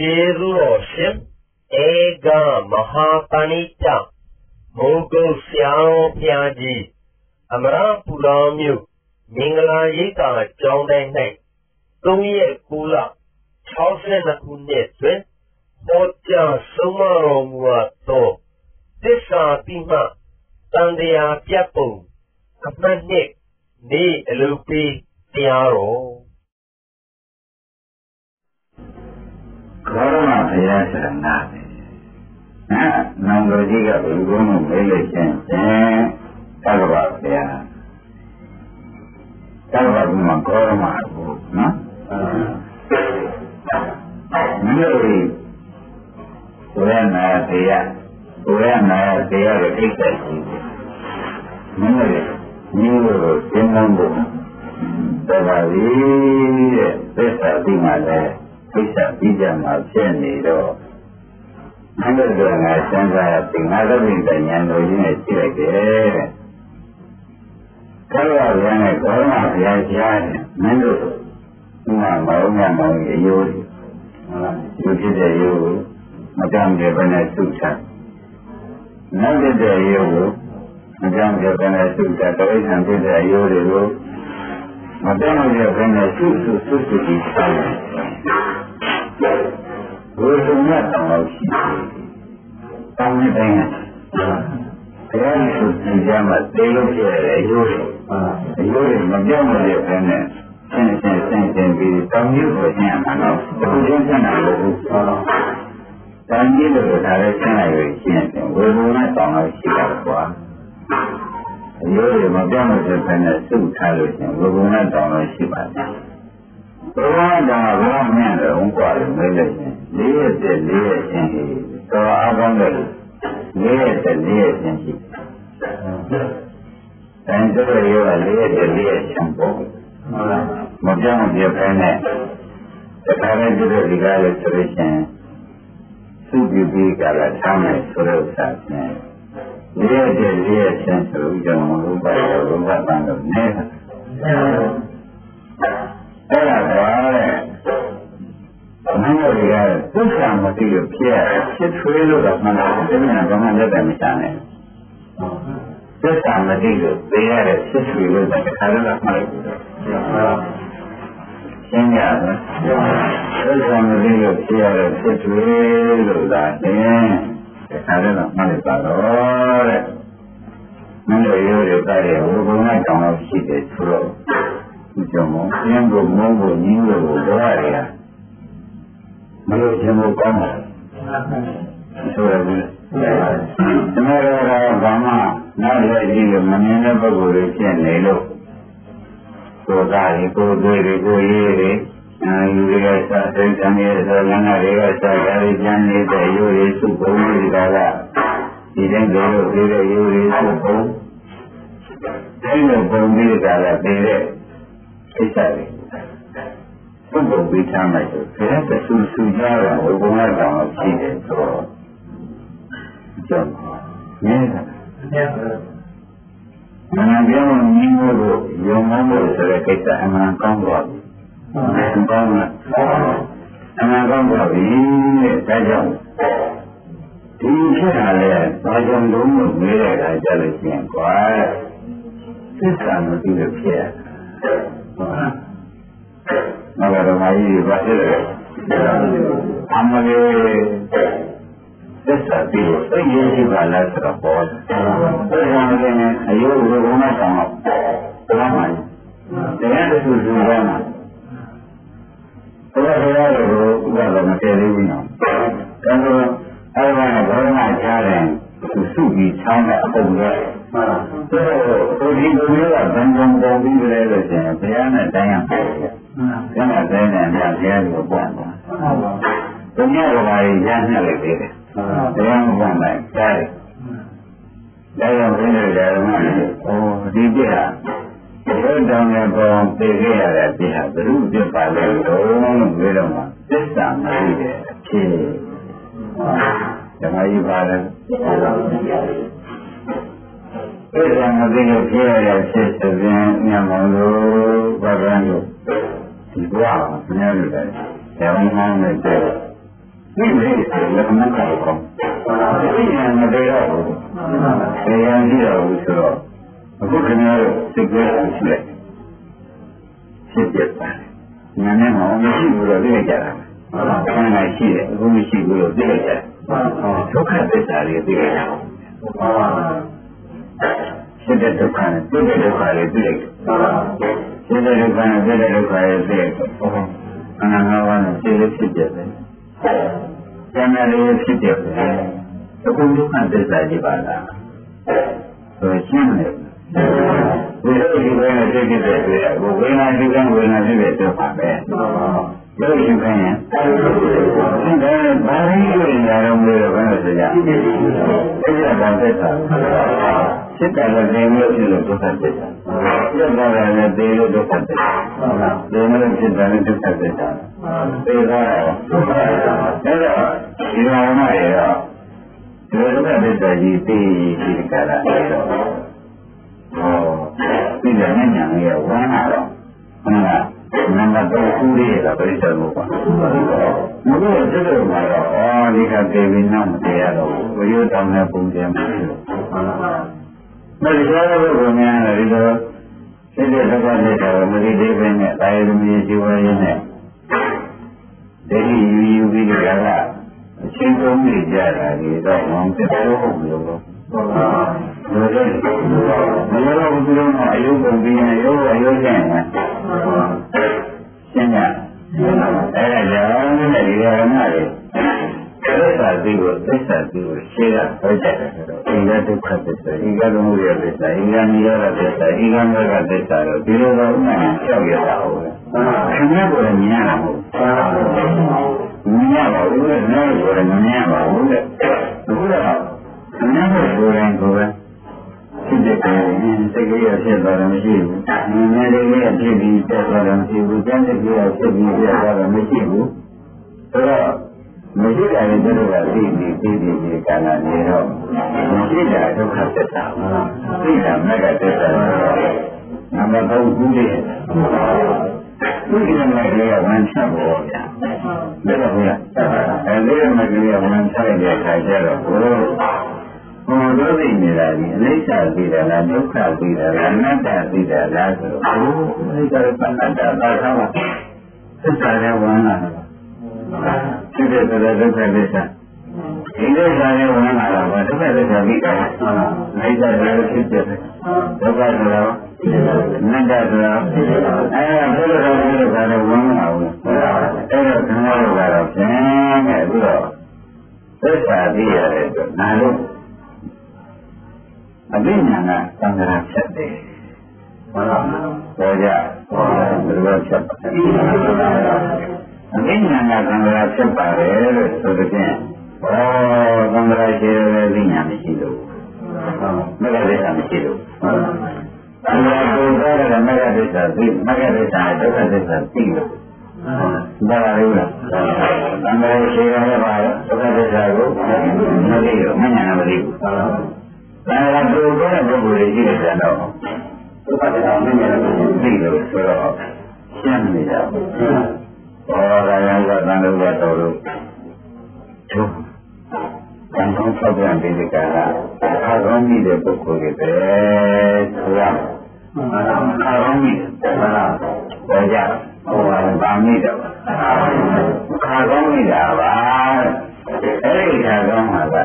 ကျေးဇူးတော်ရှင်ဧကမဟာပဏိတမိုးကုတ်ဆရာတော်ဘုရားကြီးအမရပူလောင်မြို့မင်္ဂလာရိပ်သာကျောင်းတိုင်း၌3ရက်9လ62ခုနှစ်တွင်ဟောကြားဆုံးမတော်မူသောသစ္စာတိမှတန်တရားပြတ်ပုံအမှတ်နှစ်နေအလုပေးတရားတော် ဘောရမဘုရားဆရာနာတယ်နော်နောင်တော်ကြီးကဘုရားကိုမေးလို့ချင်းဖြင့်သက္ကပဘုရားသက္ကပဘုမှာဘောရမကိုနော်မင်းတို့ကိုရနာတရားကိုရနာတရားကိုအိတ်ဆက်ကြည့်မင်းတို့မျိုးကိုသင်္ကန်းကိုတော်ပါပြီတဲ့သစ္စာပြီးမှလည်း သိစ္စာပြီးကြမှာဖြစ်နေတော့မင်းတို့ကငါစံစားပြီးငါတို့ဒီဉာဏ်တော်ကြီးနဲ့ကြည့်လိုက်တယ်တဲ့ဘုရားဗျာနဲ့ကောရမဘုရားကြားတယ်မင်းတို့ဒီမှာမောင်းမြမောင်းရေရိုးဟုတ်လားဒီဖြစ်တဲ့ရိုးကိုမကမ်းပြေဘယ်နဲ့သုချနောက်တဲ့ရိုးကိုမကမ်းပြေဘယ်နဲ့သုချတရိစ္ဆာန်ဖြစ်တဲ့ရိုးတွေကို မပြောင်းရဘဲနဲ့သုသုသုသုပြီးဆောင်းတယ်ဘုရားမြတ်တော်လို့ရှိတယ်။တောင်းနေတိုင်းတရားသူကြည်ကြမှာသိလို့ပြရတယ်အယိုးတွေအယိုးတွေမပြောင်းမရဘဲနဲ့ဆင်းဆင်းဆင်းဆင်းပြီးတောင်းရကိုရှင်းရမှာတော့ဘုရားဆင်းတာလို့။တောင်းရလို့ဒါလည်းဆင်းလိုက်လို့ရှင်းတယ်ဝေဒနာတောင်းလို့ရှိတာကွာ။ အယိုးတွေမပြောင်းမရဘဲနဲ့စုထားလို့ရှင်ဝေဒနာတောင်းလို့ရှိပါတယ်။ဘုရားကဘာမှမင်းတော့ကွာလို့မေးလိုက်ရင်လေးရက်တည်းလေးရက်ချင်းဟိတော်အားကောင်းတယ်လေးရက်တည်းလေးရက်ချင်းရှိတန်ကြရရောလေးရက်တည်းလေးရက်ချင်းပေါ့ဟုတ်လားမပြောင်းပြဖဲနဲ့တခါနဲ့ဒီလိုဒီကားလို့ဆိုလို့ရှိရင်သူ့ပြပြီးကလာထားမယ်ဆိုတော့ဆက်နေလေး ရက်တည်းလေးရက်ချင်းဆိုကြောင့်ဘုရားရောဘုရားတန်တော့နေတာအဲ့ဒါကမင်းတို့တွေကသစ္စာမသိလို့ဖြစ်ရဖြစ်ထွေးလို့တော့မှန်တယ်ဒီနေ့ကဘာမှလက်တယ်မချနဲ့သစ္စာမသိလို့သိရတဲ့ဖြစ်ထွေးလို့တခါတော့မှန်တယ်ရှင်းရမယ်သစ္စာမသိလို့ဖြစ်ရတဲ့ဖြစ်ထွေးလို့သာတင် တခါတော့မှန်တယ်ပါတော့တဲ့မင်းတို့ရိုးရိုးသားတဲ့ဘုဘုံနဲ့တောင်းလို့ရှိတယ်ဆိုတော့ဒီကြောင့်ကျင်းဖို့မုန်းဖို့ညင်းဖို့ဘောရတယ်မလို့ခြင်းကိုကောင်းတယ်ဆိုရဘူး။သမရရာဘာမှနောက်ရည်ကြီးမမြင်တဲ့ပုဂ္ဂိုလ်တွေဖြစ်နေလို့ကိုယ်သားရေကိုယ်သွေးတွေကိုရေးတွေ အဲဒီတွေကစာသိတံရဲ့ဆိုလမ်းကတွေကစာကြရကျမ်းနေတဲ့ရိုးရည်စုပုံတွေကကဒီတိုင်းတို့ဒီတဲ့ရိုးရည်စုပုံအဲဒီလိုပုံပြီးတာကတည်တဲ့ကိစ္စတွေပုဂ္ဂိုလ်ပြီးထားလိုက်ဆိုဘယ်နဲ့ဆူဆူကြတာဝေဘုံရတောင်ရှိတယ်ဆိုတော့ကြောင့်မြင်တာမနာပြောင်းမြင်လို့ယုံမှလို့ဆိုတဲ့ကိစ္စအမှန်ကောင်းသွားပြီ။အမှန် ကောင်းလား။အမှန်ကောင်းသွားပြီတဲ့ဒါကြောင့်ဒီဖြစ်တာလေဘာကြောင့်လုံးလို့မေးရတာကြလို့ရှိရင်ကွာသစ္စာမသိလို့ဖြစ်ရတာ။မဂ္ဂရမကြီးဘာဖြစ်လဲအမလေးသစ္စာပြီးသိရရှိပါလားဆိုတော့ပေါ်တယ်။ဒါကြောင့်လည်းအယုဘုရားဆောင်တော့ဘာမှတရားတစ်ခုစုရမှာ ဘုရားတရားကိုဥပဒေမတည်သေးဘူးနော်။ဒါဆိုအဲ့ဒါကဘောမချားတယ်စုပြီးချောင်းတဲ့အပုံကဟုတ်ဒီလိုမျိုးကဘယ်ကြောင့်ပေါ်ပြီးလဲလို့ဆိုရင်ဘုရားနဲ့တိုင်းရမှာ။ကျန်တဲ့တိုင်းနဲ့ဘုရားကိုပေါ့ပါ။ဘုရားကဘာကြီးရမ်းနေလိုက်သေးတယ်။ဘုရားကဘာလိုက်ကြားတယ်။ဒါကြောင့်ဘုရားဓမ္မတွေဟောဒီပြဟာ ဘုရားတောင်းတဲ့ပေါ်သိခဲ့ရတဲ့ပြဟာဘုရုပြပါလေတော့လို့ပြောတော့မှသစ္စာမရှိတဲ့အဖြစ်ဓမ္မကြီးပါတယ်။အဲ့ဒါမသိလို့ဖြစ်ရတဲ့ဖြစ်စဉ်ညမောလို့ဘာပဲလို့ဒီဘဝမှာဘယ်လိုလဲ။ကျောင်းမောင်းနဲ့တဲ့ဒီလေလည်းမကောင်းဘူးဒီညာမတရားဘူးတရားကြည့်တော့ဘူးဆိုတော့ အခုခင်ဗျားတို့စိတ်ကြမ်းရှိလိုက်ဖြစ်ပြပါညာနဲ့မှမရှိဘူးတော့သိကြတာဆန္ဒရှိတယ်အခုမရှိဘူးလို့သိကြတယ်ဒုက္ခသစ္စာတွေသိကြတာဖြစ်တဲ့ဒုက္ခနဲ့သိတဲ့ဒုက္ခတွေသိလိုက်ဖြစ်တဲ့ဒုက္ခနဲ့သိတဲ့ဒုက္ခတွေသိလိုက်အနာငါးပါးနဲ့သိလို့ဖြစ်ပြတယ်။ဉာဏ်လေးဖြစ်ပြတယ်။အခုဒုက္ခသစ္စာကြီးပါလား။ဆိုရှင်းတယ်။ ဒီလိုဒီလိုနဲ့သိဖြစ်တဲ့တွေ့ရကိုဝေဒနာဒီကံဝေဒနာဖြစ်တဲ့ဒုက္ခပဲ။လို့ရှိခိုင်းရင်ဒီကဲဘာရင်းကိုညာတော့မလို့ဘယ်လိုဆိုကြ။ဒီကံသစ္စာစိတ်ကလည်းနေလို့ဖြစ်လို့ဒုက္ခသစ္စာ။စိတ်ကလည်းသေလို့ဒုက္ခသစ္စာ။ဒီလိုဖြစ်တယ်ဒုက္ခသစ္စာ။သေသွားတယ်။ဒါတော့ဒီလိုမှရတော့ဒီဒုက္ခသစ္စာကြီးသိဒီကရအဲ့တော့ ဟောဒီလည်းဉာဏ်ကြီးဝမ်းလာတော့ဟုတ်လားနံပါတ်3ခုလေးကပြိဿလို့ပါ။ဘုရားစိတ်တော်မှာတော့အော်ဒီကတေဝိနောက်မတရားတော့ဘူး။ဝိယတောင်းတဲ့ပုံစံမျိုးလို့။ဒါကြောင့်ဘုရားများလည်းဒီလိုစိတ်တဲ့သဘောနဲ့တော့မသိသေးဘဲနဲ့တာယသမီးជីဝရင်းနဲ့ဒိဋ္ဌိယူယူပြီးကြတာအချင်းဆုံးနေကြတာဒီတော့ဝမ်းပြတ်လို့လို့လို့ဟုတ်လားဒါကြည့် မရတော့ဘူးလို့အယုံပုံပြီးရင်ရုပ်အယုံကျန်တယ်ရှင်းရအဲ့ဒါကြောင့်လည်းဒီရမတွေသစ္စာသိကိုသစ္စာသိကိုရှင်းရပြောကြတယ်ဆိုတော့အိန္ဒဒုက္ခသစ္စာဣဂသမုဒယသစ္စာဣဂနိရောဓသစ္စာဣဂမေဃသစ္စာတို့ဒီလိုတော့ဥမာကြောက်ရတာဟုတ်လားခင်ဗျားကိုလည်းမြင်ရတာမဟုတ်ဘူးမြင်ရပါဘူးလေနောက်ကိုလည်းမမြင်ရပါဘူးလေအခုတော့ခင်ဗျားကိုကိုယ်တိုင်ကိုယ်ပဲ ဖြစ်တဲ့ကံစိတ်ကလေးရဖြစ်သွားတယ်မရှိဘူး။ငြင်းလေးလေးဖြစ်ပြီးတက်သွားတယ်မရှိဘူး။ကျန်တဲ့ကြီးရဖြစ်ပြီးတက်သွားတယ်မရှိဘူး။ဆိုတော့မရှိတာလည်းတို့ကသိပြီးပြီးပြီးဒီကံကနေတော့မရှိတာဒုက္ခသစ္စာ။သိတာမဂ္ဂသစ္စာ။နံပါတ်3ခုလေးသူဒီမှာကလေးကဝန်ချဖို့ဗျာ။ဒါတော့ဟုတ်လား။အဲဒီမှာကလေးကဝန်ချတဲ့အခါကျတော့ဘုရား ဟောတော့သိနေတာဒီအနိစ္စသိတယ်လားဒုက္ခသိတယ်လားအနတ္တသိတယ်လားဆိုတော့ဘုရားကပဏ္ဏတာသာသာသစ္စာရဲ့ဝန်လာတယ်ဖြစ်တဲ့ဆိုတဲ့ဒုက္ခသစ္စာဒီဒုက္ခရဲ့ဝန်လာတော့ဒုက္ခသစ္စာပြီးတော့အနိစ္စလည်းဖြစ်တယ်ဒုက္ခဆိုတော့အနတ္တဆိုတော့အဲဘုရားကဘုရားကလည်းဝန်လာဘူးအဲ့တော့ခန္ဓာတို့ကတော့ဖြင့်တဲ့ပြီးတော့သစ္စာသိရတဲ့အတွက်နာလို့ အဘိညာကသံဃာဖြတ်တယ်ဟုတ်လားပေါ်ကြဘယ်လိုဖြတ်ပါလဲအဘိညာကသံဃာဖြတ်ပါတယ်လို့ဆိုတဲ့ဖြင့်ဩသံဃာရှိတယ်အဘိညာမရှိလို့မဂ္ဂဒေသမရှိလို့သံဃာကိုယ်တော်ကမဂ္ဂဒေသသိမဂ္ဂဒေသဒုက္ခဒေသသိလို့ဒါပါလို့လားသံဃာရှိတယ်ပါဒုက္ခဒေသကိုမသိလို့မညာမသိဘူး ဒါကသူ့ကိုယ်ပုဂ္ဂိုလ်ကြီးရှိတဲ့တော့သူကတည်းကမင်းရဲ့သိလို့ဆိုတော့ရှင်းနေတာ။ဘောရာယကသံဃာတော်တို့သူကံကောင်းဆောက်ပြန်ပြီးဒီကရအခါကောင်းမိတဲ့ပုဂ္ဂိုလ်တွေပဲဆိုရအခါကောင်းမိတယ်ဟုတ်လား။ဘောကြဟောဗာမိတယ်အခါကောင်းမိတာပါအဲ့ဒီအခါကောင်းမှာက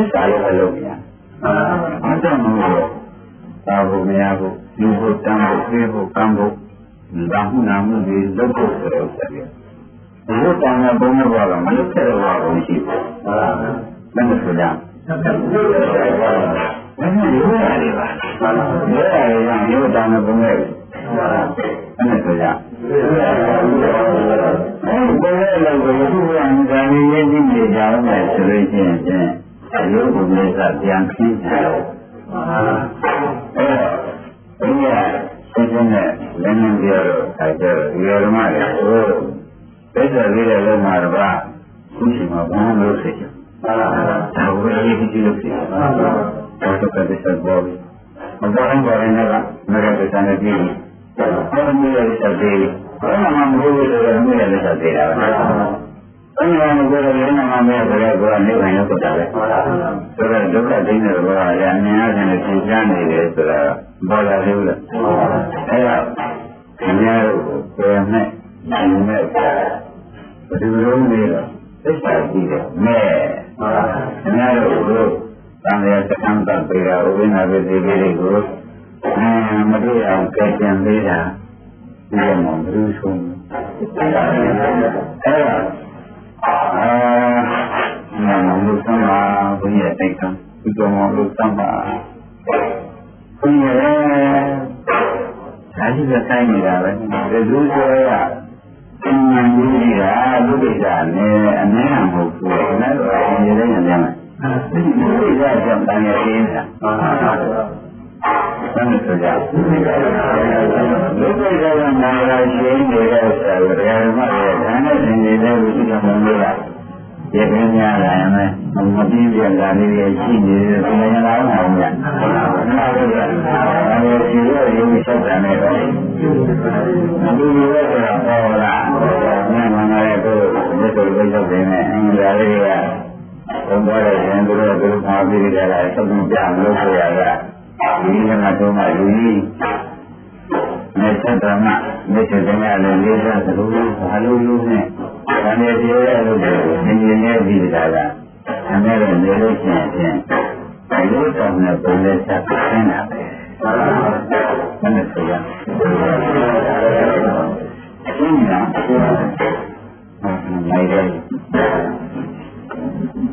သစ္စာရဲ့အလုပ်များအာအကြောင်းလို့သာဖို့မရဘူးဒီဖို့တမ်းဖို့ပြေဖို့ကမ်းဖို့ဒါမှုနာမှုတွေလုပ်ဖို့ဆိုတော့ဆက်ရဒီလိုတမ်းတဲ့ဘုံဘောကမလုပ်ခဲ့တော့ဘူးရှိဘူးဟုတ်လားမင်းဆိုကြမင်းတို့ရိုးရတယ်ပါရိုးရတယ်ကရိုးတမ်းတဲ့ဘုံရဲ့အဲ့ဒါဆိုကြအဲဒီဘယ်လိုလဲကိုသူကံကံရင်းနေနေကြအောင်လဲဆိုလို့ရှိရင် အယုဘုရားကပြန်ခင်းတယ်အဲဒါဒီကစိတ်နဲ့လည်းနည်းပြောတော့အဲဒါဒီရမလည်းဟိုသိတဲ့လေးတဲ့လုံးမှာတော့ခုချိန်မှာဘာလို့စိတ်ချဒါဝိရိယကြီးလို့ဖြစ်တာတော့ကတည်းကပေါ်ပြီးမပေါ်ရင်ပေါ်ရင်လည်းမရတဲ့စံနဲ့ပြည်ဘယ်လိုလဲဆက်သေးဘယ်မှာမဟုတ်ဘူးဆိုတော့မြို့လည်းဆက်သေးတာပဲ ဘယ်မှာမဟုတ်ဘူးလည်းနာမည်ဆိုတော့ကိုယ်ကနေဝင်ရောက်တာပဲဆိုတော့ဒုက္ခသိနေတော့အရာအမြင်အချင်းနဲ့သင်ကြားနေတယ်ဆိုတော့ပေါ်လာသေးဘူးလားအဲ့ဒါခင်ဗျားတို့ကိုယ်နဲ့နိုင်မဲ့ဘယ်လိုလုပ်နေတော့သိချာကြည့်တယ်မဲ့ခင်ဗျားတို့ကိုတန်ရစကံတပေရာဥပ္ပနာဝိသေကိတွေကိုအဲမတွေ့အောင်ကြံကြံသေးတာဒီမှာဘယ်လိုဆုံးအဲ့ဒါ အာနာမလို့သမာဘုရားတိုက်ခံဒီကောင်လို့သမာဘုရားဒါကြီးကတိုင်းနေတာပဲဒီလိုဆိုရအင်းဉာဏ်ကြီးတာဘုရားနဲ့အနည်းမဟုတ်ဘူးခဏတော့အင်းရတဲ့ဉာဏ်နဲ့ဒီဘုရားကြောင့်တန်ရင်းတာသမ်း ဆိုကြဘုရားကနာရာရှင်းနေတဲ့ဆရာတော်ဓမ္မရဲ့ဓာတ်နဲ့သင်နေတဲ့ဝိသုဒ္ဓမုံလေးကရေပင်များလာရင်လည်းမပြီးပြတာလေးတွေရှိနေတယ်ဆိုရင်လည်းအောင်ပါဗျာ။နာရီကအဲဒီလိုရုပ်ချက်တယ်နဲ့ပဲ။ဒီလိုပဲဆိုတာဟောလား။နာမငါရဲ့ကိုမြတ်စွာဘုရားရှင်နဲ့အင်္ဂါလေးကဘုံပေါ်တဲ့ရင်တို့တို့မှာပြီးကြတာသုံးပြလို့ဆိုရတာ ဒီကနေ့တော့မှလူကြီးမေတ္တာမမေတ္တာတရားလည်းလေးစားသလိုဘာလို့လို့နဲ့ဒါနဲ့ပြောရလို့သင်ရင်နေပြီးကြတာအမဲနဲ့နေလို့ရှိရင်ဖြင့်ဘယ်လိုတောင်းနဲ့ပုံလဲဆက်ခင်းတာပဲမနဲ့ဆိုရအင်းညာမိုက်တယ်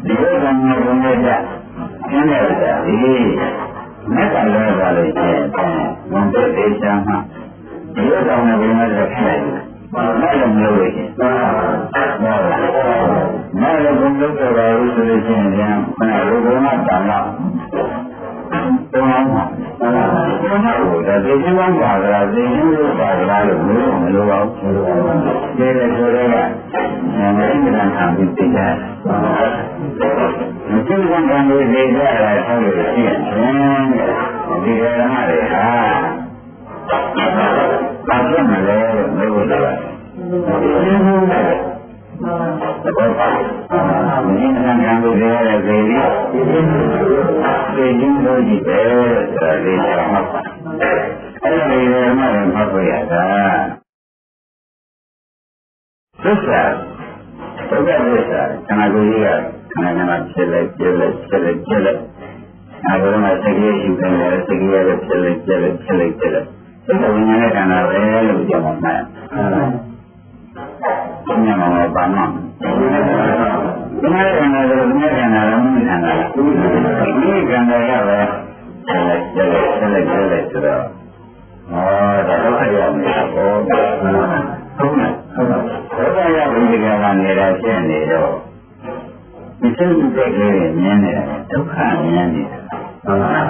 ဒီလိုကံနဲ့ဘုံနဲ့ကြကျင်းနေတာဒီ မက်ကလည်းပါလို့ရှိရင်ဝန်တဲ့ဒေသမှာဒီလိုတောင်းနဲ့ဘုံနဲ့ဆက်ဖြစ်တယ်ဘာလို့မလုပ်ရလဲ။ဘာလဲ။နာရဘုံလုပ်ကြပါလို့ဆိုလို့ရှိရင်လည်းခဏလိုဘုံကတန်လာ။တောင်းပါ။ဘာလို့ဒါဒီကျမ်းပါကြလားဒီကျမ်းပါကြလားလို့မလို့မလို့ပါဘူး။ဒီလေဆိုတော့ငါအင်္ဂလန်ထားပြီးသိကြတယ်။ မကျမ်းကံတွေသိကြတာဆောက်လို့ရှိရင်ဒီဓမ္မတွေဟာဘာဖြစ်မလဲလို့မေးဖို့လိုပါတယ်။ဘောပါမင်းကံကံကိုပြောရတဲ့ခေကြီးဒီကျင်းလို့ကြည့်ပဲဆိုတာလေးတော့မှတ်ပါ။အဲ့ဒီဓမ္မတွေမှတ်ဖို့ရတာသစ္စာဘုရားသစ္စာခန္ဓာကိုယ်ကြီးကခ န္ဓာကနာဖြစ်လိုက်ပြလိုက်ဖြစ်လိုက်ပြလိုက်အဲဒီမှာသတိရှိတယ်သတိရတဲ့ဖြစ်လိုက်ပြလိုက်ဖြစ်လိုက်ပြလိုက်သစ္စာဝိညာဉ်နဲ့ခန္ဓာပဲလို့ပြောမှာမှန်ဘုရားမှာပါမှာဒီမှာခန္ဓာဆိုဒီမှာခန္ဓာလည်းမခန္ဓာလားဒီခန္ဓာရပဲဆက်လိုက်ဆက်လိုက်ဆက်လိုက်ဆက်လိုက်ဆိုတော့ဟောဒါတော့အရောက်နေတာပေါ့ဟုတ်လားဟုတ်လားဟုတ်လားဘုရားရောက်ဒီကံကနေတာဖြစ်နေတော့ ဒီစိတ်ကြည့်လေးမြင်နေတာဒုက္ခမြင်နေတာဟုတ်လား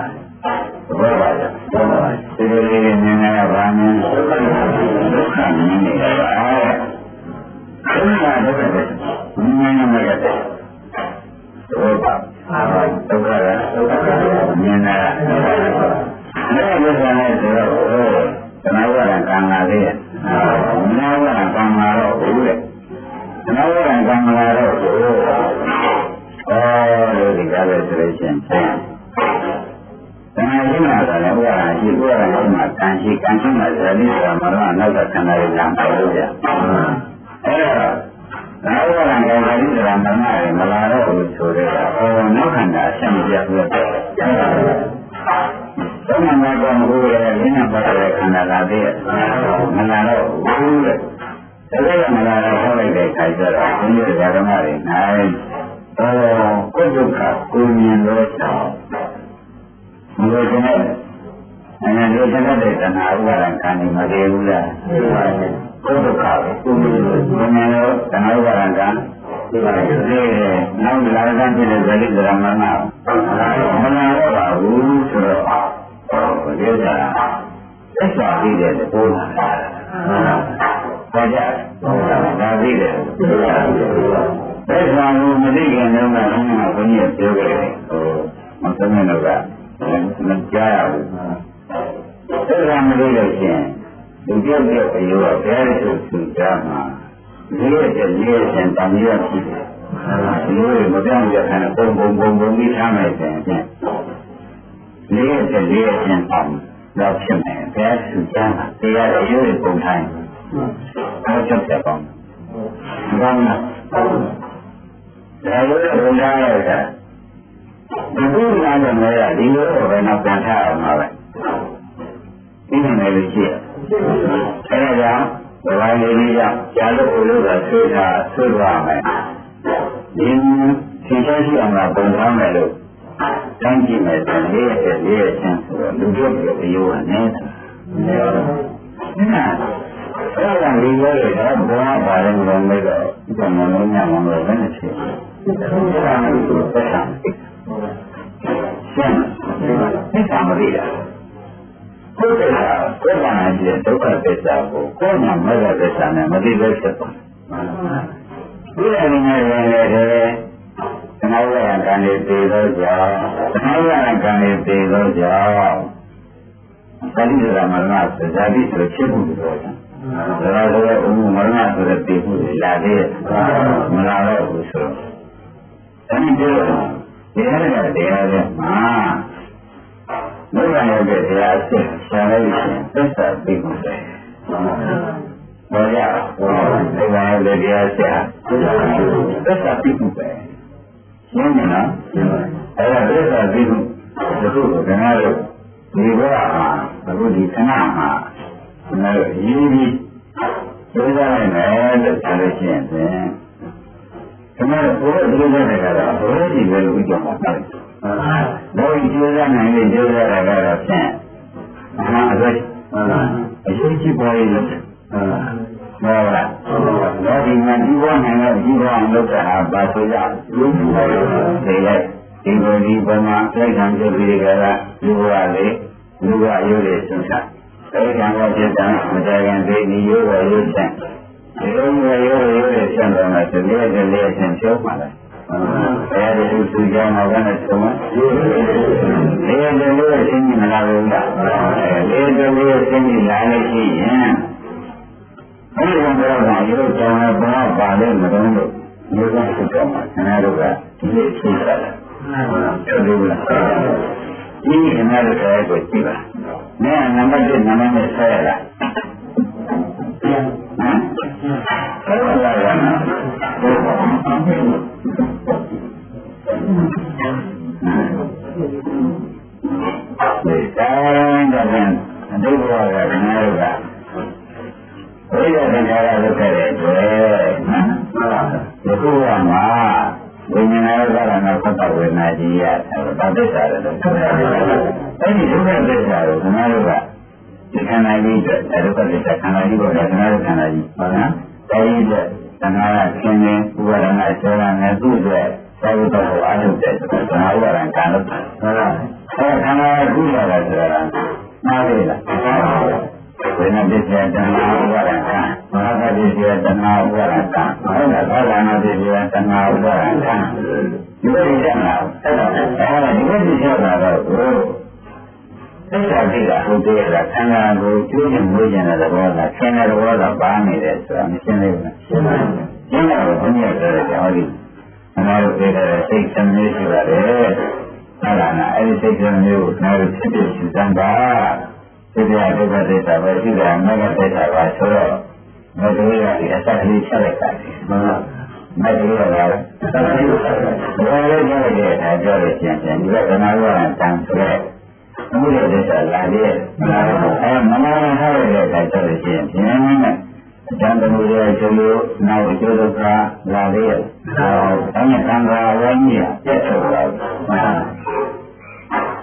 ဘောပါလားဘောပါဒီလိုလေးမြင်နေတာဗာမြင်ဒုက္ခဒုက္ခမြင်နေတာပါ တဲ့တဏှာဥပါဒံခံနေမသေးဘူးလားကိုယ်ဒုက္ခကိုမြင်လို့တဏှာဥပါဒံကဒီပါလေနောက်လာတဲ့ဖြစ်တဲ့ဇလိဒရမနာမနာတော့ပါဘူးဆိုတော့ဟောဒီကသက်သာပြီးတဲ့ပိုးလာတာဘာကြဒါပြီးတယ်သက်သာကိုမသိခင်တုန်းကဘုရားဘုန်းကြီးပြောခဲ့တယ်ဟိုမသမင်းတို့ကမကြားဘူး အဲ့ဒါမလို့လို့ရှင်ဒီပြောက်ပြောက်အယောဘယ်လိုသူကြားမှာလေးရတဲ့လေးရတဲ့တန်ရဖြစ်တယ်ဒီလိုမပြောင်းရတဲ့ပုံပုံပုံပုံပြီးထားမယ်ဆိုရင်လေးရတဲ့လေးရတဲ့အောင်တော့ဖြစ်မယ်ဘယ်သူကြားမှာတရားအယောပုံထိုင်အဲ့ချက်ချက်ပေါင်းဘာမှဒါလိုလိုရရတာဒီလိုလာတယ်မရဒီလိုပဲနောက်ပြန်ထားအောင်ပါပဲ ဒီနေ့လည်းရှိရအဲဒါကြောင့်ဘဝလေးလေးကြောင့်ကြာလို့ဘုလို့ကဆွေးတာဆွေးသွားမယ်ဒီသင်္ချာရှိအောင်ကပုံထားမယ်လို့တိုင်းကြည့်မယ်ဆိုရင်လေးရဲ့လေးရဲ့ချင်းဆိုတော့လူတို့ပြောအယိုးကနေတယ်အဲ့ဒါလေးရောရတော့ဘောပါတယ်ဘုရားမေတော့ဒီမှာလုံးညမလို့လည်းမရှိဘူးအဲ့ဒါကိုသက်သာရှင်းသက်သာမရဘူး ဘုရားကကိုယ်ကံရဲ့ဒုက္ခသစ္စာကိုကိုယ်မှမရတဲ့သစ္စာနဲ့မသိလို့ဖြစ်သွားဒီလိုနေနေတယ်သနာဝရကံလေးသိတော့ကြောင့်သနာဝရကံလေးသိတော့ကြောင့်သတိရမရဏသဇာတိဆိုဖြစ်မှုတွေပေါ့ဒါတော့လည်းအမှုမရဏဆိုတဲ့သိမှုတွေလာသေးမလာတော့ဘူးဆိုတော့ဒီလိုတရားရတရားရမှာ ဘုရားရဲ့တရားအစစ်ဆံလိုက်ရင်သစ္စာသိမှုတယ်ဘောရဘုရားရဲ့တရားအစစ်သစ္စာသိမှုပဲရှင်းမလားအဲ့ဒါသစ္စာသိမှုဒီလိုကငါတို့ဒီဘဝမှာအခုဒီခဏမှာငါတို့ရင်းပြီးသိစားနိုင်မယ်လို့ပြောလို့ရှိရင်ဖြင့်ခဏတော့ဘုရားဒီလိုနဲ့ကတော့ဘုရားဒီလိုဥကြမှာပါတယ်။ ဘောဒီကျိုးစားနိုင်လို့ကျိုးစားတာကတော့ဖြင့်အမှန်အတိုင်းအရေးကြီးပါရဲ့လို့ဟုတ်လားတော့ဒီမှာဒီဘဝနိုင်တော့ဒီဘဝလုပ်တာပါဆိုရဘူးဒီလိုက်ဒီဘဝဒီဘဝမှာစိတ်ခံကြည့်ပြီးကြတာဒီဘဝလေးလူကရိုးရစွန့်စားစိတ်ခံကဖြစ်တာမကြခင်ဒီဒီရိုးရရိုးဆက်ဒီလိုမျိုးရိုးရရိုးရဆက်တော့မှဒီလေးကလေးဆင်ပြောပါလား အဲဒီသူသူကြောင့်တော့လည်းဆုံးမလေးကလေးဆင်းနေမလာဘူးလားလေးကလေးဆင်းနေလာလို့ရှိရင်အဲဒီကတော့ကရိုးကြောင်ဘာပါလဲမတော့လို့မျိုးကဖြစ်တော့မှဆန္ဒတို့ကဒီလိုဖြစ်တာဟုတ်တယ်လားဒီအနာရတဲ့ကိုကြည့်ပါ။နာနံပါတ်1နံပါတ်နဲ့ဆက်ရလား။ဟမ်။ဆက်ရလားရနာ။ဒီတိုင်းတော့ပြန်အတိတ်ဘဝကငါတို့ကဘုရားတရားရလုပ်ခဲ့တဲ့အတွက်နော်။ဒီခုကမှာဝိညာဉ်ရောကလည်းသတ္တဝေဒနာကြီးရတာသစ္စာလည်းလို့ပြောတယ်။အဲ ဒီဒုက္ခသစ္စာကိုခဏတို့က ဒီခန္ဓာကြီးအတွက်ဒုက္ခသစ္စာခန္ဓာကြီးကိုလည်းခဏတို့ခန္ဓာကြီးဟုတ်လား။အဲဒီအတွက်သံဃာကရှင်းနေဥပါဒနာကျောရနဲ့သူ့အတွက်သာဝတ္တကိုအားထုတ်တယ်ဆိုတော့သံဃာဥပါဒနာကံလို့ဟုတ်လား။အဲခန္ဓာကုရတာဆိုတာမှားတယ်လား။ဝိညာဉ်ပစ္စယတဏှာဥပါဒကံမဟာပစ္စယတဏှာဥပါဒကံဟုတ်လားသာလနာပစ္စယတဏှာဥပါဒကံဒီလိုရမှာအဲ့ဒါအဲဒီလိုပြရတာတော့ သစ္စာတိကဟုတ်တယ်လားခန္ဓာကိုကျွေးနေမွေးနေတဲ့သဘောကဆင်းတဲ့သဘောကပါနေတယ်ဆိုတာမရှင်းသေးဘူးရှင်းပါဘူးရှင်းတာကိုဘုရားပြောတဲ့ကြောင့်ဒီအနာတို့ပြောတဲ့စိတ်ဆင်းရဲရှိပါတယ်ဟုတ်လားနာအဲ့ဒီစိတ်ဆင်းရဲကိုနားလို့ဖြစ်ဖြစ်ရှင်းစမ်းပါဒီပြဒုက္ခသစ္စာပဲရှိတာမဂ္ဂသစ္စာပါဆိုတော့မဂ္ဂရိယဒီအစကလေးဆက်လိုက်တာမှန်ပါမဂ္ဂရိယကလည်းဆက်လိုက်တာဘယ်လိုလဲပြောရတဲ့ပြောရခြင်းဖြင့်ဒီကကနာဝရတန်ဆိုတဲ့ ဘုရားသစ္စာလာတဲ့အဲမနာဟာရတဲ့အခါကျတော့ရှင်ဖြင့်အကျဉ်းသမုဒ္ဒရာကျိုးလို့နောက်အကျိုးဒုက္ခလာတဲ့အဲဒါနဲ့သံဃာဝိညာဉ်ပြတ်ထွက်လာတယ်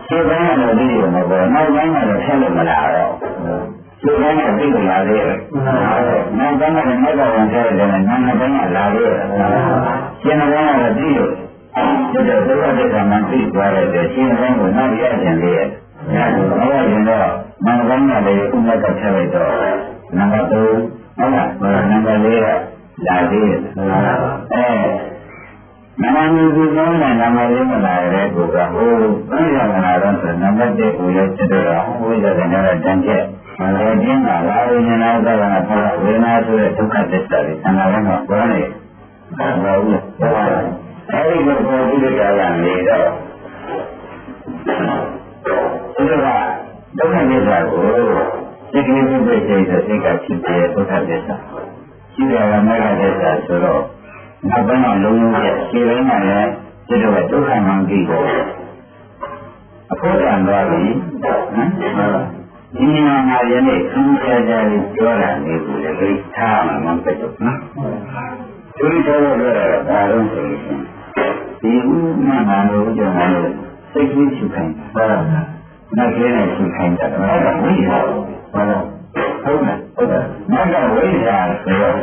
ဒီပိုင်းကတော့ဒီလိုမပေါ်နောက်ပိုင်းကတော့ဆက်လို့မလာတော့ဒီပိုင်းကသိလို့လာသေးတယ်နောက်ပိုင်းကတော့မေတ္တာဝန်ဆက်တယ်နောက်နောက်ပိုင်းကလာသေးတယ်ရှင်းပိုင်းကတော့သိလို့ဒီတော့ဒုက္ခဒုက္ခမှသိသွားတဲ့ရှင်းပိုင်းကိုနောက်ရခြင်းလေးရဲ့ အဲဒါရင်တော့နောက်ပိုင်းကလည်းဥမကဆက်လိုက်တော့နံပါတ်3ဟုတ်လားနံပါတ်4ကလာသေးတယ်အဲမနာမျိုးစုကောင်းတဲ့နာမလေးမလာတဲ့ကိုကဟိုဘယ်ရမလာတော့ဆိုနံပါတ်1ကိုလည်းစစ်တော့ဝိဇ္ဇာကလည်းတန်ချက်မလို့ကျင်းတာလာဝိညာဏသက္ကနာဖဝေဒနာဆိုတဲ့ဒုက္ခသစ္စာတွေသံဃာလုံးကပြောနေဘာလို့လဲအဲဒီကိုပေါ်ပြီးကြရနေတော့ ဒီကဒုက္ခသစ္စာကိုစိတ်ကလေးပြည့်စုံတဲ့စိတ်ကဖြစ်တဲ့ဒုက္ခသစ္စာရှိတယ်ကမေဃသစ္စာဆိုတော့နောက်ပိုင်းမှာလုံးလုံးရဲ့ခြေရင်းကလည်းဒီလိုဒုက္ခမှန်ကြီးကိုအခုတန်သွားပြီနော်ဒီမှာငါယနေ့သင်္ချာကြလေးပြောတာလေးကိုလည်းသိထားမှမဖြစ်ဘူးနော်သူတို့ပြောတော့ဒါတော့ဆိုရင်ဒီဥမှန်မှန်လို့ကြောင့်လည်းစိတ်ကြီးရှိခိုင်းတာ နောက်ကလေးနဲ့ရှိခိုင်းတာတော့ဝိဟာဟုတ်လားဟုတ်လားဟုတ်တယ်နောက်ကဝိဟာဆိုတော့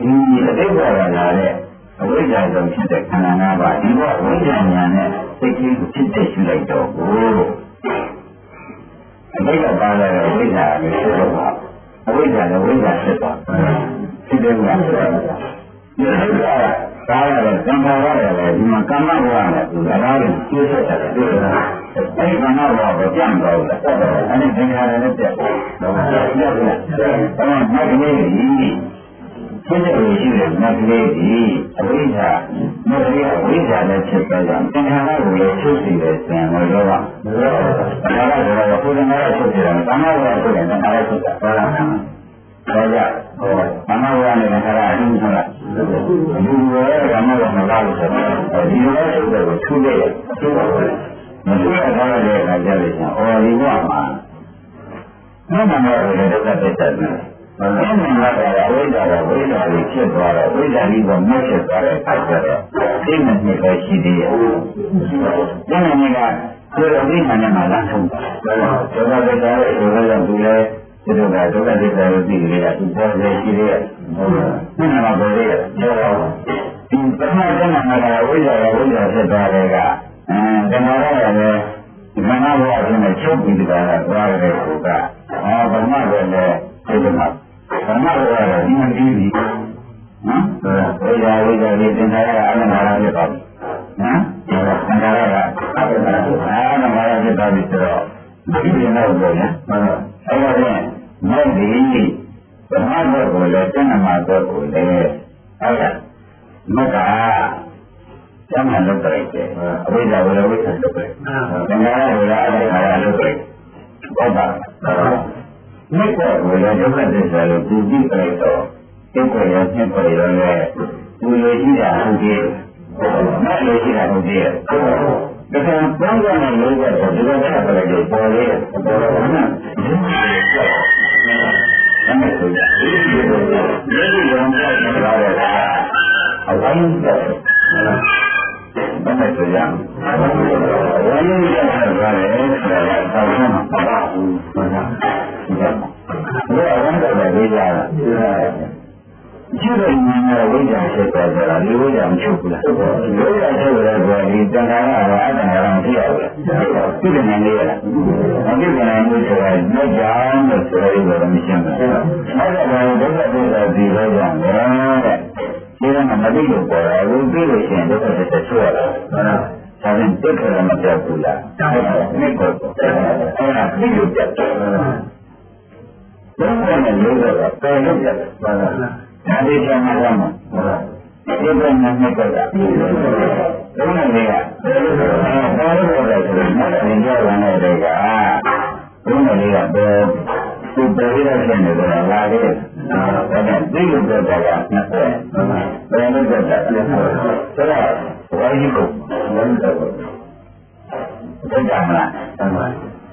ဒီအတိတ်ကလာတဲ့အဝိဇ္ဇာကြောင့်ဖြစ်တဲ့ခန္ဓာ၅ပါးဒီတော့ဝိဇ္ဇာဉာဏ်နဲ့စိတ်ကြီးကိုဖြစ်တဲ့ရှိလိုက်တော့ကိုအတိတ်ကပါလာတဲ့ဝိဇ္ဇာကိုဖြစ်တော့ပါအဝိဇ္ဇာနဲ့ဝိဇ္ဇာဖြစ်သွားဖြစ်တယ်ကဒီလိုကပါရတဲ့ကံပါရတယ်ဒီမှာကမ္မဘဝနဲ့ဒီအလားတူကျိုးဆက်တာတွေ့ရတာ အဲဒီကမ္မဘဝကိုပြန်သွားလို့အဲ့ဒီသင်္ခါရနဲ့ပြတ်တော့ပြတ်ပြတ်အဲ့တော့နောက်ကလေးကြီးဖြစ်တဲ့ရှိတဲ့နတ်ကလေးဒီအဝိဇ္ဇာနတ်ကလေးအဝိဇ္ဇာနဲ့ဖြစ်သွားကြသင်္ခါရကိုလည်းချုပ်စီတယ်ဆင်လို့ရောပါဘုရားကတော့ဘုရားကချုပ်စီတယ်သမာဝါဆိုတဲ့သင်္ခါရချုပ်တာဟောလားဟောကြဟောသမာဝါနဲ့သင်္ခါရအင်းဆိုလားဒီလိုပဲသမာဝါမလားလို့ဆိုတော့ဒီလိုပဲချုပ်တယ်ကိုချုပ်ရချုပ်ပါဘူး မချုပ်ရတော့တဲ့အခါကျလို့ရှိရင်အော်ဒီဘဝမှာမမမောလည်းဒုက္ခသစ္စာနဲ့ဘယ်လိုမှမလာတာဝိဒါကဝိဒါကြီးဖြစ်သွားတော့ဝိဒါကြီးကမက်ဖြစ်သွားတဲ့အခါကျတော့သိမနှစ်ပဲရှိသေးရဲ့။ဒီနေ့ကဒီလိုဝိညာဉ်နဲ့မှလမ်းဆုံးတာ။ဒါတော့ဒုက္ခသစ္စာရဲ့ဒီလိုကြောင့်ဒီလေဒီလိုကဒုက္ခသစ္စာကိုသိကြရသူပေါ်လေရှိသေးရဲ့။ဟုတ်လား။ဒီမှာပေါ်လေရဲ့။ပြောတော့ဒီပထမကမှမှာဝိဒါကဝိဒါဖြစ်သွားတဲ့က အဲဓမ္မရရဲ့ဒီမနာဘဝအတွင်းမှာချုပ်ပြီးကြတာသွားတဲ့ကိုကအာဗမာပဲလေဒီမှာဓမ္မဘဝကဒီမကြည့်ဘူးနော်ဝိဇ္ဇာဝိဇ္ဇာလေးသင်္ခါရကအနန္တရာဖြစ်ပါဘူးနော်သင်္ခါရကအနန္တရာအာနန္တရာဖြစ်ပါပြီဆိုတော့ဒီလိုတော့ပြောရင်အဲ့ဒါနဲ့မိုက်ဒီဓမ္မဘဝကိုလည်းတဏ္ဍမှာတော့ကိုလည်းအဲ့ဒါမက ကျမ်းမှာလုပ်ကြတယ်အဝိဇ္ဇာဝိဇ္ဇာဝိဇ္ဇာလုပ်ကြတယ်သင်္ခါရဝိဇ္ဇာအနန္တရာလုပ်ကြတယ်ဟုတ်ပါမြတ်ကဝေဒဒုက္ခသစ္စာကိုသူကြည့်ကြတော့ဒုက္ခရမြတ်ပေါ်ရလဲသူလိုရှိတာဟုတ်ကြီးမလိုရှိတာဟုတ်ကြီးဒါကဘောင်းကနဲ့လို့ရတော့ဒီလိုဆက်ပေါ်ကြပေါ်လေပေါ်တော့နော်အဲ့ဒါဆိုရဒီလိုရောင်းတော့လာရတာအဝိုင်း တော့နော်ဘယ်နဲ့ဆိုရဝိုင်းရတာလည်းဆိုတာကတောင်းမှမပါဘူးဟုတ်လားဘယ်အဝမ်းတော်လဲကြတာကျိုးတဲ့ဉာဏ်နဲ့ဝိဇ္ဇာဖြစ်သွားကြတာဒီဝိဇ္ဇာမချုပ်ဘူးလားဝိဇ္ဇာချုပ်တယ်ဆိုဒီတဏှာကအတ္တနာမဖြစ်ရဘူးပြည့်နေနေရလားမပြည့်နေဘူးဆိုရင်မြတ်ကြောင့်လို့ဆိုရလို့မရှင်းဘူးနောက်တော့ဒုက္ခဒုက္ခဒီလိုကြောင့်လည်းတဲ့ ဒီကမသိလို့ပေါ်တာဘူးပြီးလို့ရှိရင်ဒုက္ခသစ္စာချုပ်ရတာဟုတ်လားဒါနဲ့တိတ်ခရမပြောက်ဘူးလားအဲ့ဒါနဲ့ကိုအဲ့ဒါသိလို့ပြတ်တယ်ဘုရားနဲ့လို့တော့ပေါ်လို့ရတယ်ဘာလဲဒါလေးချမ်းသာမှာဟုတ်လားဒီကနေ့နဲ့ကတော့ဘုရားလေးကအဲပေါ်လို့ရတယ်ဆိုတော့မသိကြရတဲ့ကဘုရားလေးကပေါ် သူပေါ်ရတဲ့နေတော့လာတယ်ဒါနဲ့သိလို့တော့တာကနှစ်ဆက်ဘယ်လိုလုပ်တာလဲဆိုတော့ဝိုင်းကြီးကိုဝိုင်းတော့ဘယ်ကြမှာလဲ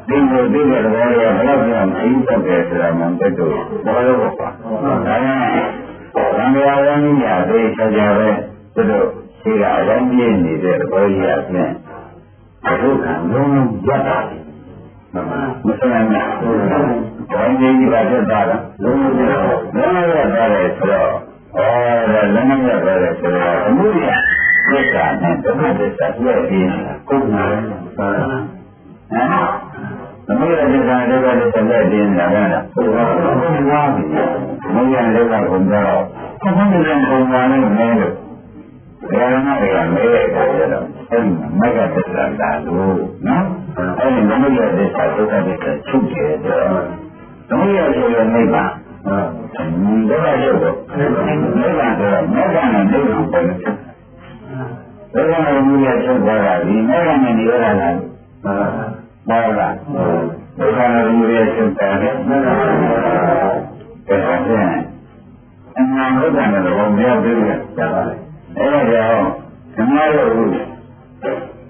ဒီလိုဒီလိုတော့ရဘယ်လောက်ကြောင့်သိတတ်တယ်ဆိုတာမှတက်တော့ဘာလို့ပေါ့ပါဒါနဲ့သံဃာဝန်းကြီးရသေးချာချာပဲသူတို့ရှိကအဝန်းကြီးနေတဲ့ဘောကြီးအပြင်အခုကလုံးလုံးရပ်တာမဆန်းနိုင်ဘူး ဝန်းကြီးကတက်တာလုံးလုံးရပ်လုံးလုံးရပ်တယ်ဆိုတော့အော်ဒါလည်းမရတယ်ဆိုတော့အမှုရသစ္စာနဲ့ဓမ္မသစ္စာပြည့်ပြီးကိုယ်နာပါဟမ်သမီးရဲ့ဒီကံဒုက္ခနဲ့ဆက်လက်ခြင်းလာတာဘုရားဘုရားမင်းရဲ့ဒုက္ခကိုတော့ဘုရားရဲ့ပုံပါနဲ့မင်းတို့ဒါနတွေကမဲတဲ့အခါကျတော့အဲ့ဒီမဂ္ဂသစ္စာလာလို့နော်အဲ့ဒီမဂ္ဂသစ္စာဒုက္ခသစ္စာချုပ်တယ်တော့သမု ဒယဆိုတဲ့နိဗ္ဗာန်ဒုက္ခချုပ်တော့နိဗ္ဗာန်ဆိုတော့နိဗ္ဗာန်နဲ့နိဗ္ဗာန်ပေါ်တယ်ဒုက္ခနဲ့မူရချုပ်သွားတာဒီနိဗ္ဗာန်နဲ့နိဗ္ဗာန်လားမှန်လားဒုက္ခနဲ့မူရချုပ်တာလေဒါဆိုရင်အမှန်ဒုက္ခနဲ့တော့မရသေးဘူးကြပါလေအဲ့ဒါကြောင့်ဓမ္မတို့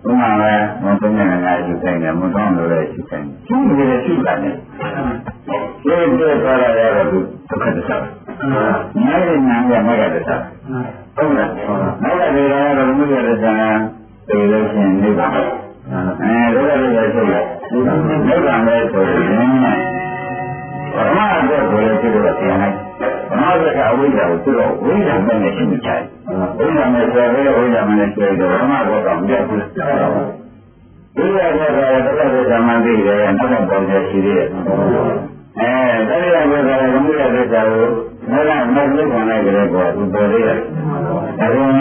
ဘုမာပဲမသုံးနေငါရှိတိုင်းတယ်မတော်လို့လည်းရှိတိုင်းရှိနေတယ်ရှိတာနဲ့ဒီလိုပြောရရတော့ဒုက္ခသစ္စာ။နာရီနာရမဂ္ဂသစ္စာ။ဟုတ်လား။မဂ္ဂသစ္စာကတော့မဂ္ဂသစ္စာပြေလို့ရှိရင်နိဗ္ဗာန်။အဲဒုက္ခသစ္စာရှိတယ်။နိဗ္ဗာန်ပဲဆိုရင်ပရမတ်ကိုဘယ်လိုဖြစ်လို့ပြန်လိုက်။ပရမတ်ကအဝိဇ္ဇာကိုသူ့တော့ဝိဇ္ဇာနဲ့ရှိနေကြတယ်။ ဝိဇ္ဇာနဲ့ဆိုရဲဝိဇ္ဇာနဲ့ဆိုတော့ပရမတ်ကတော့မပြတ်ဘူး။ဒီရတဲ့ကဒုက္ခသစ္စာမှသိတယ်နောက်တော့ပေါ်နေရှိသေးတယ်။အဲတရားကိုယ်ကလည်းဘုရားသစ္စာကိုမလမသိခံလိုက်ကြတဲ့ကောသူပေါ်သေးတယ်။ဒါကြောင့်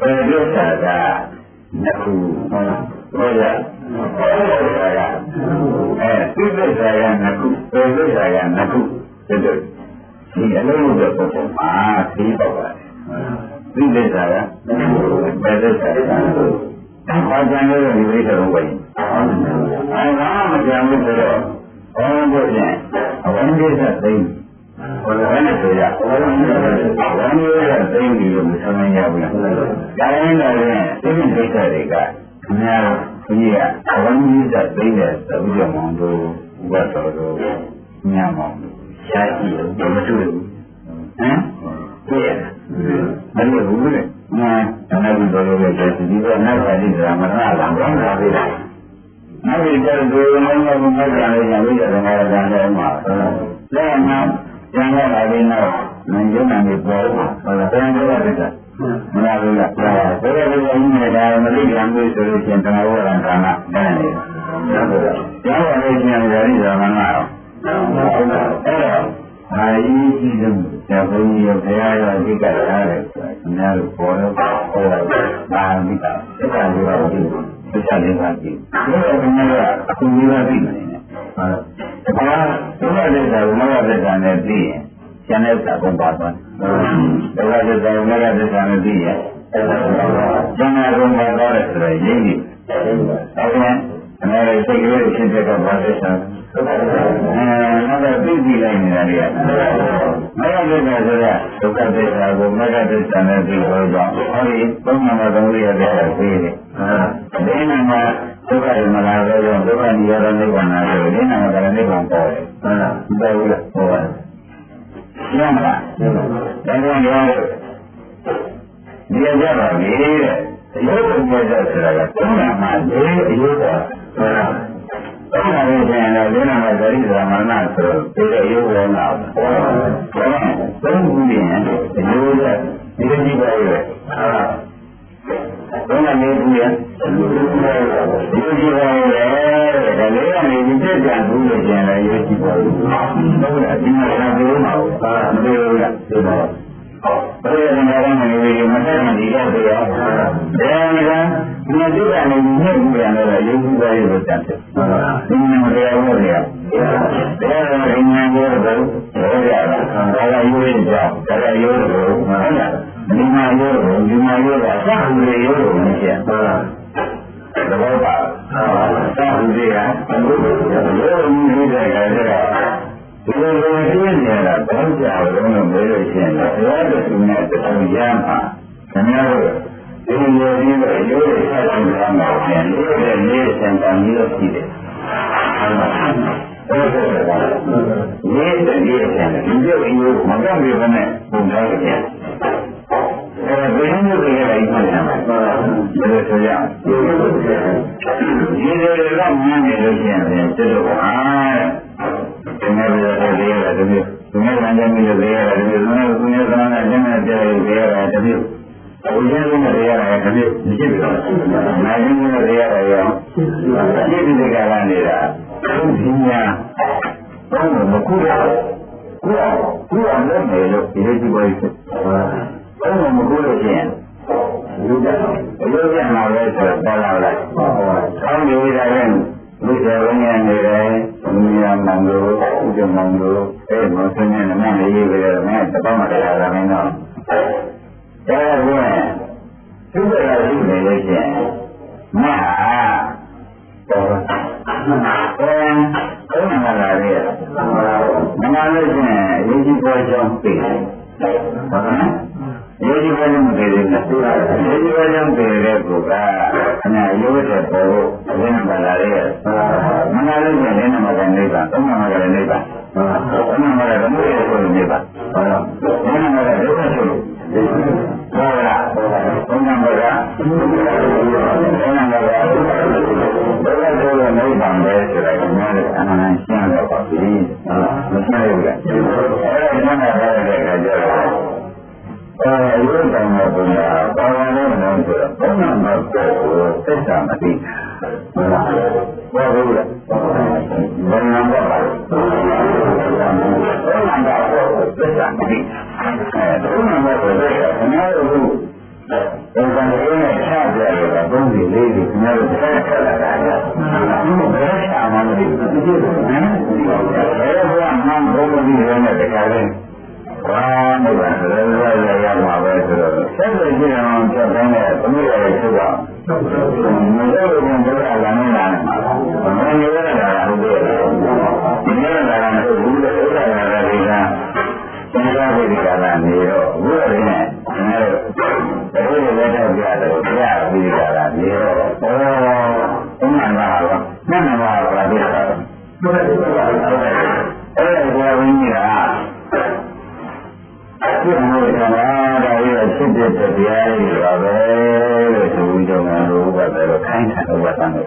ဘယ်လိုသာကနှစ်ခုဟုတ်လား။အဲသိသစ္စာကနှစ်ခုဘယ်သစ္စာကနှစ်ခုဒီလိုဒီအလုံးစုံပုံပုံမှာသိပေါ့ပါ။သိ သစ္စာကဘယ်သစ္စာကဘာကြံလို့ဒီလိုတော့ဘယ်။အဲဒါမှမကြံဘူးဆိုတော့ဘာလို့လဲအဝိဇ္ဇသိဘယ်လိုလဲဆိုရအဝိဇ္ဇသိပြီလို့မဆောင်နိုင်ရဘူးလားဒါရင်တော့လည်းသိတဲ့ဒိဋ္ဌတွေကခင်ဗျားတို့ကြီးကအဝိဇ္ဇသိတဲ့သဘုရားမောင်တို့ဥပတော်တို့ညမောင်တို့ရှားကြည့်လို့မတွေ့ဘူးဟမ်တွေ့ရ မလို့ဘူးလေငါတဏှာဘူးတော်လို့ပဲဒီကနောက်ပါလိမ့်တာမနာလာတော့တာပဲနောက်ပြီးတော့ဒီနိုင်ငံကမှကြံရရင်ပြီးတော့ငါကြံတယ်မှာလက်မှာကြံရတာလေးတော့မင်းရုံနဲ့ပေါ်မှာဟုတ်လားတန်ကြရတယ်ကမလားဘူးလားဒါကဘယ်လိုလဲနေတာမသိကြဘူးဆိုလို့ရှင်တဏှာဝရံကာဏတန်းနေတယ်ကျောင်းရည်ကျန်ရည်ဇာမနာတော့အဲ့တော့အာယီကြီးဆုံးဇာဘုန်းကြီးရောဘုရားရောဒီကထားတယ်ဆိုတာခင်ဗျားတို့ပေါ်တော့ဟောတာပါဠိကစက္ကန့်လေးပါကြည့်သစ္စာလေးပါကြည့်ဒီလိုကလည်းအခုလေးပါပြီမယ်ဟုတ်ပါဘူးဒါကသစ္စာကိုမဂ္ဂသစ္စာနဲ့ပြီးရင်ကျန်တဲ့သဘောပါသွားတယ်ဒါကသစ္စာကိုမဂ္ဂသစ္စာနဲ့ပြီးရင်ကျန်တဲ့ဘုံပါသွားတယ်ဆိုတော့ရင်းကြီးဟုတ်ကဲ့ အဲဒါစိတ်ကလေးရှင်းပြတော့ဘာသစ္စာအဲနောက်တော့သိကြည့်လိုက်နေတာတွေကမဂ္ဂသစ္စာဆိုတော့ဒုက္ခသစ္စာကိုမဂ္ဂသစ္စာနဲ့ပြီးတော့ကြောင့်ဟောဒီသုံးနာမသုံးရတဲ့ပြီးတယ်အဲဒီနာမှာဒုက္ခရမလာတော့ဒုက္ခនិရောဓနိဗ္ဗာန်ဆိုဒီနာမှာကလည်းနိဗ္ဗာန်ပေါ်တယ်ဟုတ်လားပေါ်ဘူးလားပေါ်ပါတယ်ရမလားဒါကြောင့်ရောဒီရကြပါလေတဲ့အယုဒ္ဓမြတ်ဆိုတာကသုံးနာမှာလေးအယုဒ္ဓ ဆိုတာသုံးနာလို့ပြန်လာလေးနာမှာဇရိသာမဏဆိုဒီအယုဒ္ဓနာပေါ့သုံးခုရင်အယုဒ္ဓဒီလိုကြည့်ပါရဲ့ဟုတ်လားဘယ်နဲ့နေဘူးလဲဒီလိုကြည့်ပါရဲ့ဒါလေးကနေဒီပြည့်ကြဘူးလို့ပြန်လာရေးကြည့်ပါဦးဟုတ်လားဒီမှာသာပြောမှာပါမပြောဘူးလားဒီတော့ဘယ်လိုလဲမနေဘူးမတက်မှဒီတော့ပြောဒါကဒီမှာဒီကနေညှိပြန်တော့ရုပ်ကြည့်ပါရဲ့လို့တတ်တယ်ဒီမှာမတရားဘူးလေဒါကဉာဏ်ကိုတော့ဟောရတာဒါကရိုးရကြောင်းဒါကရိုးလို့ဟုတ်လားဒီမှာရိုးလို့ဒီမှာရိုးတာစဟုလေရိုးလို့မရှိဘူးသဘောပါစဟုလေကရိုးလို့နေတဲ့ကတည်းကဒီလိုလိုရှင်းနေတာတောင်းကြတော့လို့ပြောလို့ရှိရင်ဘုရားတခုနဲ့တခုရမှာခင်ဗျားတို့ ဒီလိုမျိုးပြီးတော့ရိုးရဆက်ဆောင်ကြမှာပြန်ရိုးရလေးစံတန်ပြီးတော့ရှိတယ်ဟုတ်ပါဘူးရေးတဲ့ရေးတဲ့ဒီလိုအယူမကပ်ပြီးဘဲနဲ့ပုံထားတယ်အဲဘယ်လိုလဲအဲ့ဒီမှာပါဘယ်လိုဆိုရဒီလိုတွေကမှန်းနေလို့ရှိရင်ကျွတ်တော့ဟာဒီနေ့လည်းလေးရတယ်ဒီနေ့ဒီနေ့လည်းလည်းလေးရတယ်ဒီနေ့ဒီနေ့ကလည်းလည်းလည်းကြားရလေးရတယ်ဒီနေ့ အဝိဇ္ဇာနဲ့ရရတယ်ဒီနေ့မရှိဘူး။နိုင်ရင်လည်းရရတယ်ရော။ဒီဒီကကနေတာဘုရားဘုရားမကူရဘူး။ကူရကူရလည်းမယ်လို့ဒီလိုကြည့်ပါလိမ့်မယ်။ဘုံမကူလို့ရှိရင်လူကြလူကြမှာပဲဆိုတော့ပေါ်လာလိုက်။ဆောင်းဒီဒါရင်လူကြဝင်းရနေတယ်။မြညာမံလို့ဥကြမံလို့အဲ့မဆင်းနေမှလည်းရေးကြတယ်မင်းတပေါင်းမတရားလာမင်းတော့။ ဒါကလည်းသူ့ရဲ့ရှိနေလို့ရှိရင်မဟာပေါ်တယ်။ဘုန်းတော်လာရဲ့မနာလို့ရှိရင်အရေးကြီးပေါ်ကြောင်းသိတယ်။ဟုတ်ကဲ့။ရေဒီဘယ်လိုတည်လဲ။ရေဒီဘယ်လိုတည်လဲကိုကအနာရိုးတဲ့ပေါ်အရင်ကလာရဲ။မနာလို့ရှိရင်လည်းမကနေပါ။ဘုန်းတော်ကလည်း ရတာဘုန်းကြီးလေးကြီးခင်ဗျားတို့ဆက်ဆက်လာတာကဘယ်ရှာမှမသိဘူးဟမ်ဘယ်ဘုရားမှဘုန်းကြီးရဲ့နဲ့တခါလေးဘာမှမဟုတ်ဘူးလည်းလည်းရမှာပဲဆိုတော့ဆက်လက်ကြည့်အောင်ချက်တိုင်းနဲ့သမီးရဲ့ချုပ်တော့မလို့ရင် န်ပါပါဒီကတော့အဲ့ဒါဘုရားဝိညာဉ်ကဖြစ်လို့ကလာဒါရဖြစ်တဲ့တရားတွေပါပဲလို့သူကြောင့်လို့ဘာပဲလို့ခိုင်းတာတော့ဘာသာလို့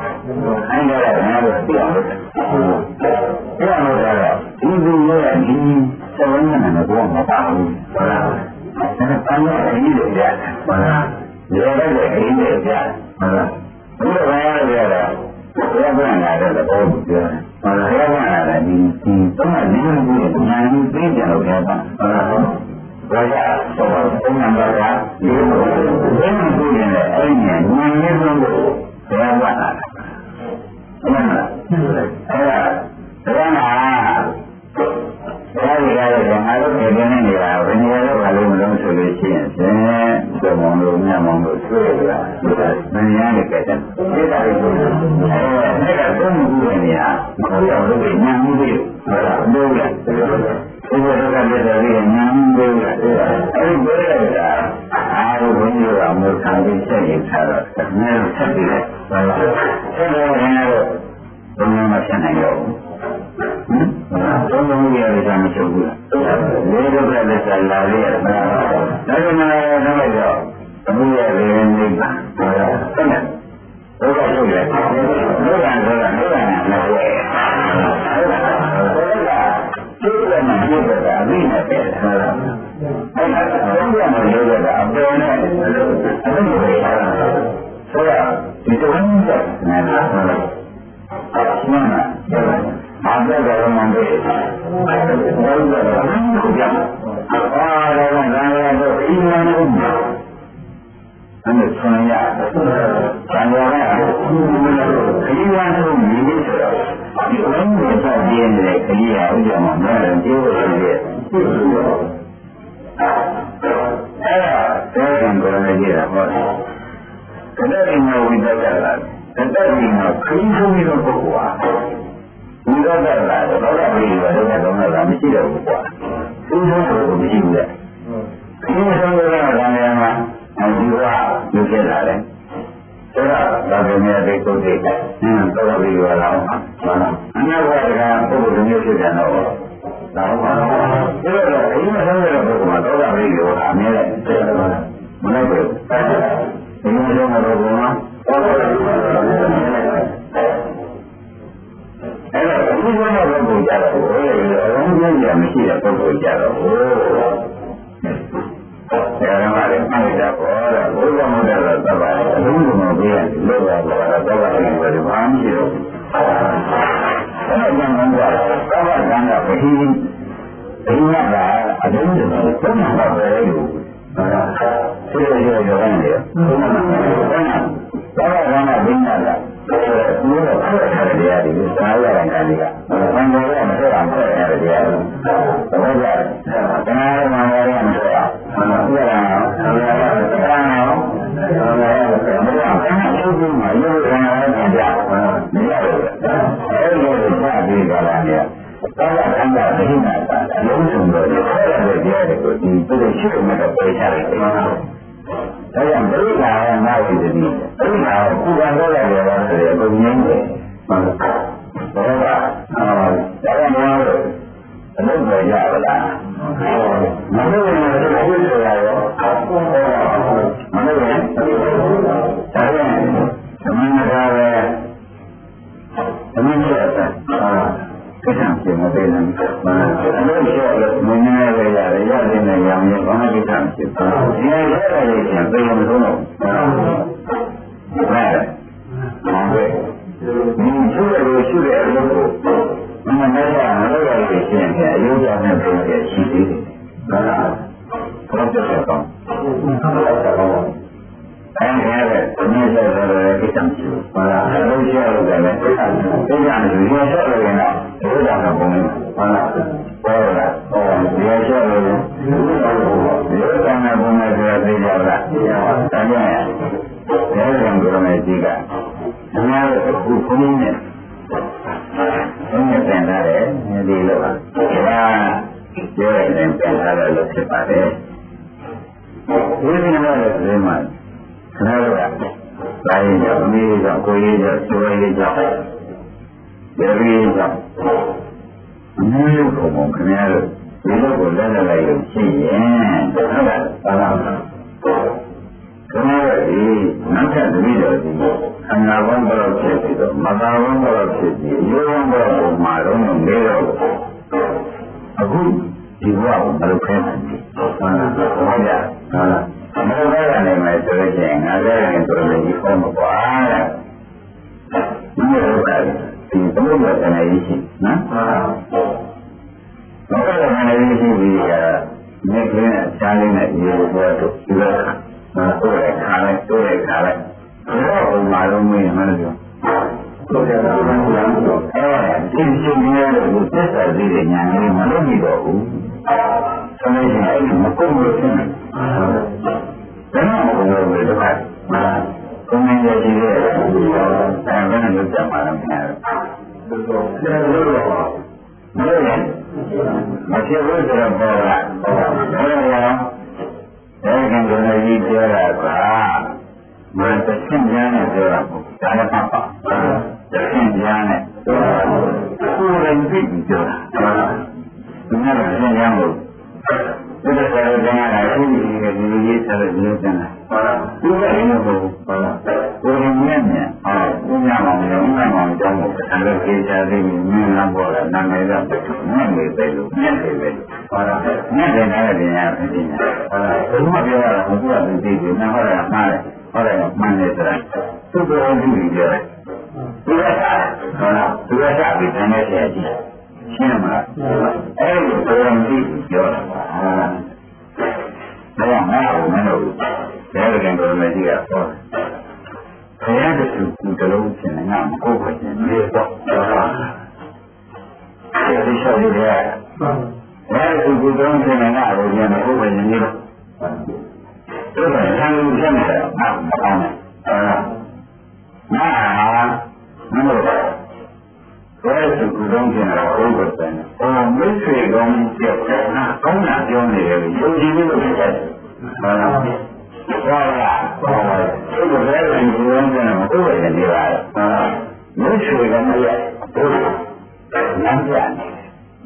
ခိုင်းတာကငါတို့သိအောင်လုပ်တယ်။သိအောင်လုပ်တာကဒီလူရဲ့ဒီသဝန်းနဲ့တော့မပါဘူး။ဟုတ်လား။ဒါကတန်ရအကြီးတွေကြားတယ်။ဟုတ်လား။ဒီလိုလည်းအကြီးတွေကြားတယ်။ဟု ခံပြီးဆက်ရင်ထားတော့အများဆက်ပြီးတယ်ဟုတ်လားဆက်တော့ရင်တော့ဘုန်းကြီးမဆက်နိုင်တော့ဘူးဟမ်ဘုန်းကြီးရဲ့ကြာမချုပ်ဘူးလားဒီဒုက္ခလက်ဆလာလေးရတာဒါကမှတော့လိုက်တော့ဘုရားရဲ့နေပါဟုတ်လားဆက်နေဒုက္ခချုပ်တယ်ဒုက္ခဆိုတာဒုက္ခနဲ့မဝဲဟုတ်လားကျိုးတယ်မှာကျိုးတယ်အမိနဲ့ပဲဟုတ်လားအဲ့ဒါဘုရားမလို့ရတာအပေါ်နဲ့အလုံးအလုံးကိုရတာဆိုတော့ ဒီတုန်းကနားလာဟုတ် ဘာဝကံကဘယ်ဒီဒီမှာကအလုံးစုံကိုသုံးမှာပဲလို့ဟုတ်လားသိရရရောင်းနေတယ်ဟုတ်လားဘာသာဘာသာဘိညာလားဒီလိုဖတ်ထားတဲ့တရားတွေစာရတဲ့ခံတွေကဘယ်လိုလဲမဟုတ်အောင်ဖတ်ထားတဲ့တရားတွေဟုတ်လားဒါနာမှာရရမှာဟုတ်လားဟုတ်လားဟုတ်လားဟုတ်လားဟုတ်လားဟုတ်လားအဲ့ဒီမှာရုပ်ခံရတဲ့ကြာမရဘူးအဲ့ သာဝတ္တဒိဋ္ဌိနာတာလုံးစုံတော့ဒီဆက်ရတဲ့တရားတွေကိုဒီသူတို့ရှိမှတော့ပြေးချတယ်ဒါကြောင့်ဒိဋ္ဌိနာရနာဝိသတိဒိဋ္ဌိနာကိုပူပန်တော့ရတယ်ဆိုရင်အကုန်ငြင်းတယ်မှန်ပါဘာလဲအာဒါကမှမဟုတ်အလုပ်ပဲရပါလားမလို့ရင်ဒီလိုဆိုတာရောမလို့ရင်ဒါပြန်သမဏတာပဲသမဏတာအာကိ စ္စပြင်မပေးနိုင်ဘူး။အလို့ရှိရင်မင်းနဲ့ပဲရတယ်ရတဲ့နေရာမှာဘာမှကိစ္စမရှိဘူး။ဒီရရတဲ့ချင်းပြင်မလို့တော့။ဟုတ်ကဲ့။ဟုတ်ကဲ့။ဒီရှိရလို့ရှိတဲ့အလုပ်ကိုမမနဲ့ရမလုပ်ရလို့ရှိရင်အယုဒ္ဓနဲ့ပြောရရှိသေးတယ်။ဟုတ်လား။ဘုရားပြောတော့အဲဒီအဲ့ဒါဒီနေ့ကျတော့ကိစ္စမရှိဘူး။ဟုတ်လား။အလုပ်ရှိရလို့လည်းကိစ္စမရှိဘူး။ဒီကနေ့ဒီရက်ဆက်လို့ရင်တော့ ဘုရားကပုံနေဟုတ်လား။ဟုတ်လား။ဟောဒီရက်ဆက်လို့ဒီလိုကံနဲ့ပုံနေကြသိကြလား။ဒါကြောင့်အဲဒီကံကိုလည်းကြည့်ကအများကြီးအခုခုနည်းနဲ့ဘုရားပြန်လာတယ်ဒီလိုပါ။ဒါပြောရရင်ပြန်လာတယ်လို့ဖြစ်ပါတယ်။ဒီလိုမျိုးလည်းဒီမှာခဏတော့လာရင်ကြောင့်အမေကြောင့်ကိုကြီးကြောင့်ဆွေကြီးကြောင့်ဒေဝီကြောင့် အမျိုးကိုမခင်ဗျားတို့ဒီလိုကိုလက်လက်လိုက်လို့ရှိရင်ဟုတ်လားဘာလားခင်ဗျားတို့ဒီနောက်ထပ်တပည့်တော်ဒီအနာဝံဘလောက်ဖြစ်ပြီးတော့မသာဝံဘလောက်ဖြစ်ပြီးယောဝံဘလောက်ပုံမှာတော့နေတော့အခုဒီဘဝကိုမလုပ်ခဲနိုင်ဘူးဟုတ်လားဟုတ်ကြဟုတ်လားမဟုတ်ဘဲကနေမယ်ဆိုလို့ရှိရင်ငါလည်းရင်ဆိုလို့ဒီဖုန်းမကွာတဲ့။ဒီလိုကဒီဘုရားကလည်းရှိနော်။ ဘုရားကလည်းရှိပြီးကမြက်ကြီးနဲ့ရှားလေးနဲ့ရေပေါ်တော့ဒီလိုကမဟုတ်တဲ့ခါလိုက်တိုးတဲ့ခါလိုက်ဘယ်တော့မှလုံးမင်းမလို့ပြော။ဘုရားကလည်းပြောအဲဒီရှိနေတဲ့ကိုသစ္စာသိတဲ့ညာလေးမလို့မိတော့ဘူး။ဆိုလို့ရှိရင်အဲ့ဒီမကုန်လို့ဖြစ်နေ။ဘယ်မှာဘုရားဝေဒနာမှာကိုယ်ငယ်ရည်ရဲ့အဲဘယ်နဲ့လုပ်ကြမှာလဲမသိဘူး။ကျေလို့တော့ မလို့ရင်မဖြစ်ဘူးဆိုတော့ပေါ်လာ။ဘယ်လိုလဲ။အဲဒီကံကိုယ်ကြီးပြောတာကမတဆင့်ညာနဲ့ပြောတာပေါ့။ဒါလည်းပါပါ။တဆင့်ညာနဲ့ပြောတာ။ကိုယ်ရင်သိပြီးပြောတာ။ဒီနေ့ကဆင့်ညာကိုဒီလိုဆိုရင်လည်းအခုဒီဒီလိုရေးထားတဲ့ဒီလိုကျန်တာဟုတ်လားဒီလိုရင်းလို့ဟုတ်လားကိုယ်ရင်းနဲ့ ဟုတ်ဘုရားမောင်ရောဘုရားမောင်ကြောင့်အဲ့လိုကြေချာသေးပြီးမြင်လာပေါ်လာနာမည်ကမြတ်နေပဲလို့မြတ်နေပဲဟုတ်လားမြတ်တယ်လည်းတင်ရဖြစ်နေဟုတ်လားဘုရားပြောရတာဘုရားသိသိတယ်နားဟောရမှားတယ်ဟောရမှန်တယ်ဆိုတာသူ့ကိုယ်ကြည့်ပြီးပြောတယ်ဒီကဟုတ်လားဒီကပြီးတန်းနေတယ်ကြည့်ရှင်းမလားအဲ့ဒီဘုရားကြည့်ပြောတာပါဒါကြောင့်ငါ့ကိုမလို့ဘယ်လိုကံကိုလည်းကြည့်ရတော့ ဘုရားတခုကူတလုံးဖြစ်နေငါမကိုယ်ပဲခြင်းနေတော့အဲဒီလျှောက်ရရဘယ်လိုကူတလုံးဖြစ်နေငါကိုခြင်းမကိုယ်ပဲခြင်းနေတော့ဒါကဆံလူဖြစ်နေတာငါမကောင်းဘူးအဲငါမလို့ဘယ်လိုကူတလုံးဖြစ်နေတာကိုယ်ပဲခြင်းဟောမိတ်ဆွေကောင်းပြောတယ်ငါကောင်းတာပြောနေတယ်ယုံကြည်လို့ဖြစ်တယ်ဟုတ်လားဟု တ်လားဟုတ်လားဒီလိုပဲဒီလိုမျိုးနဲ့ကိုယ်ရနေပါလားဟုတ်လားမြို့ရွှေကမရဘူးလမ်းပြနေ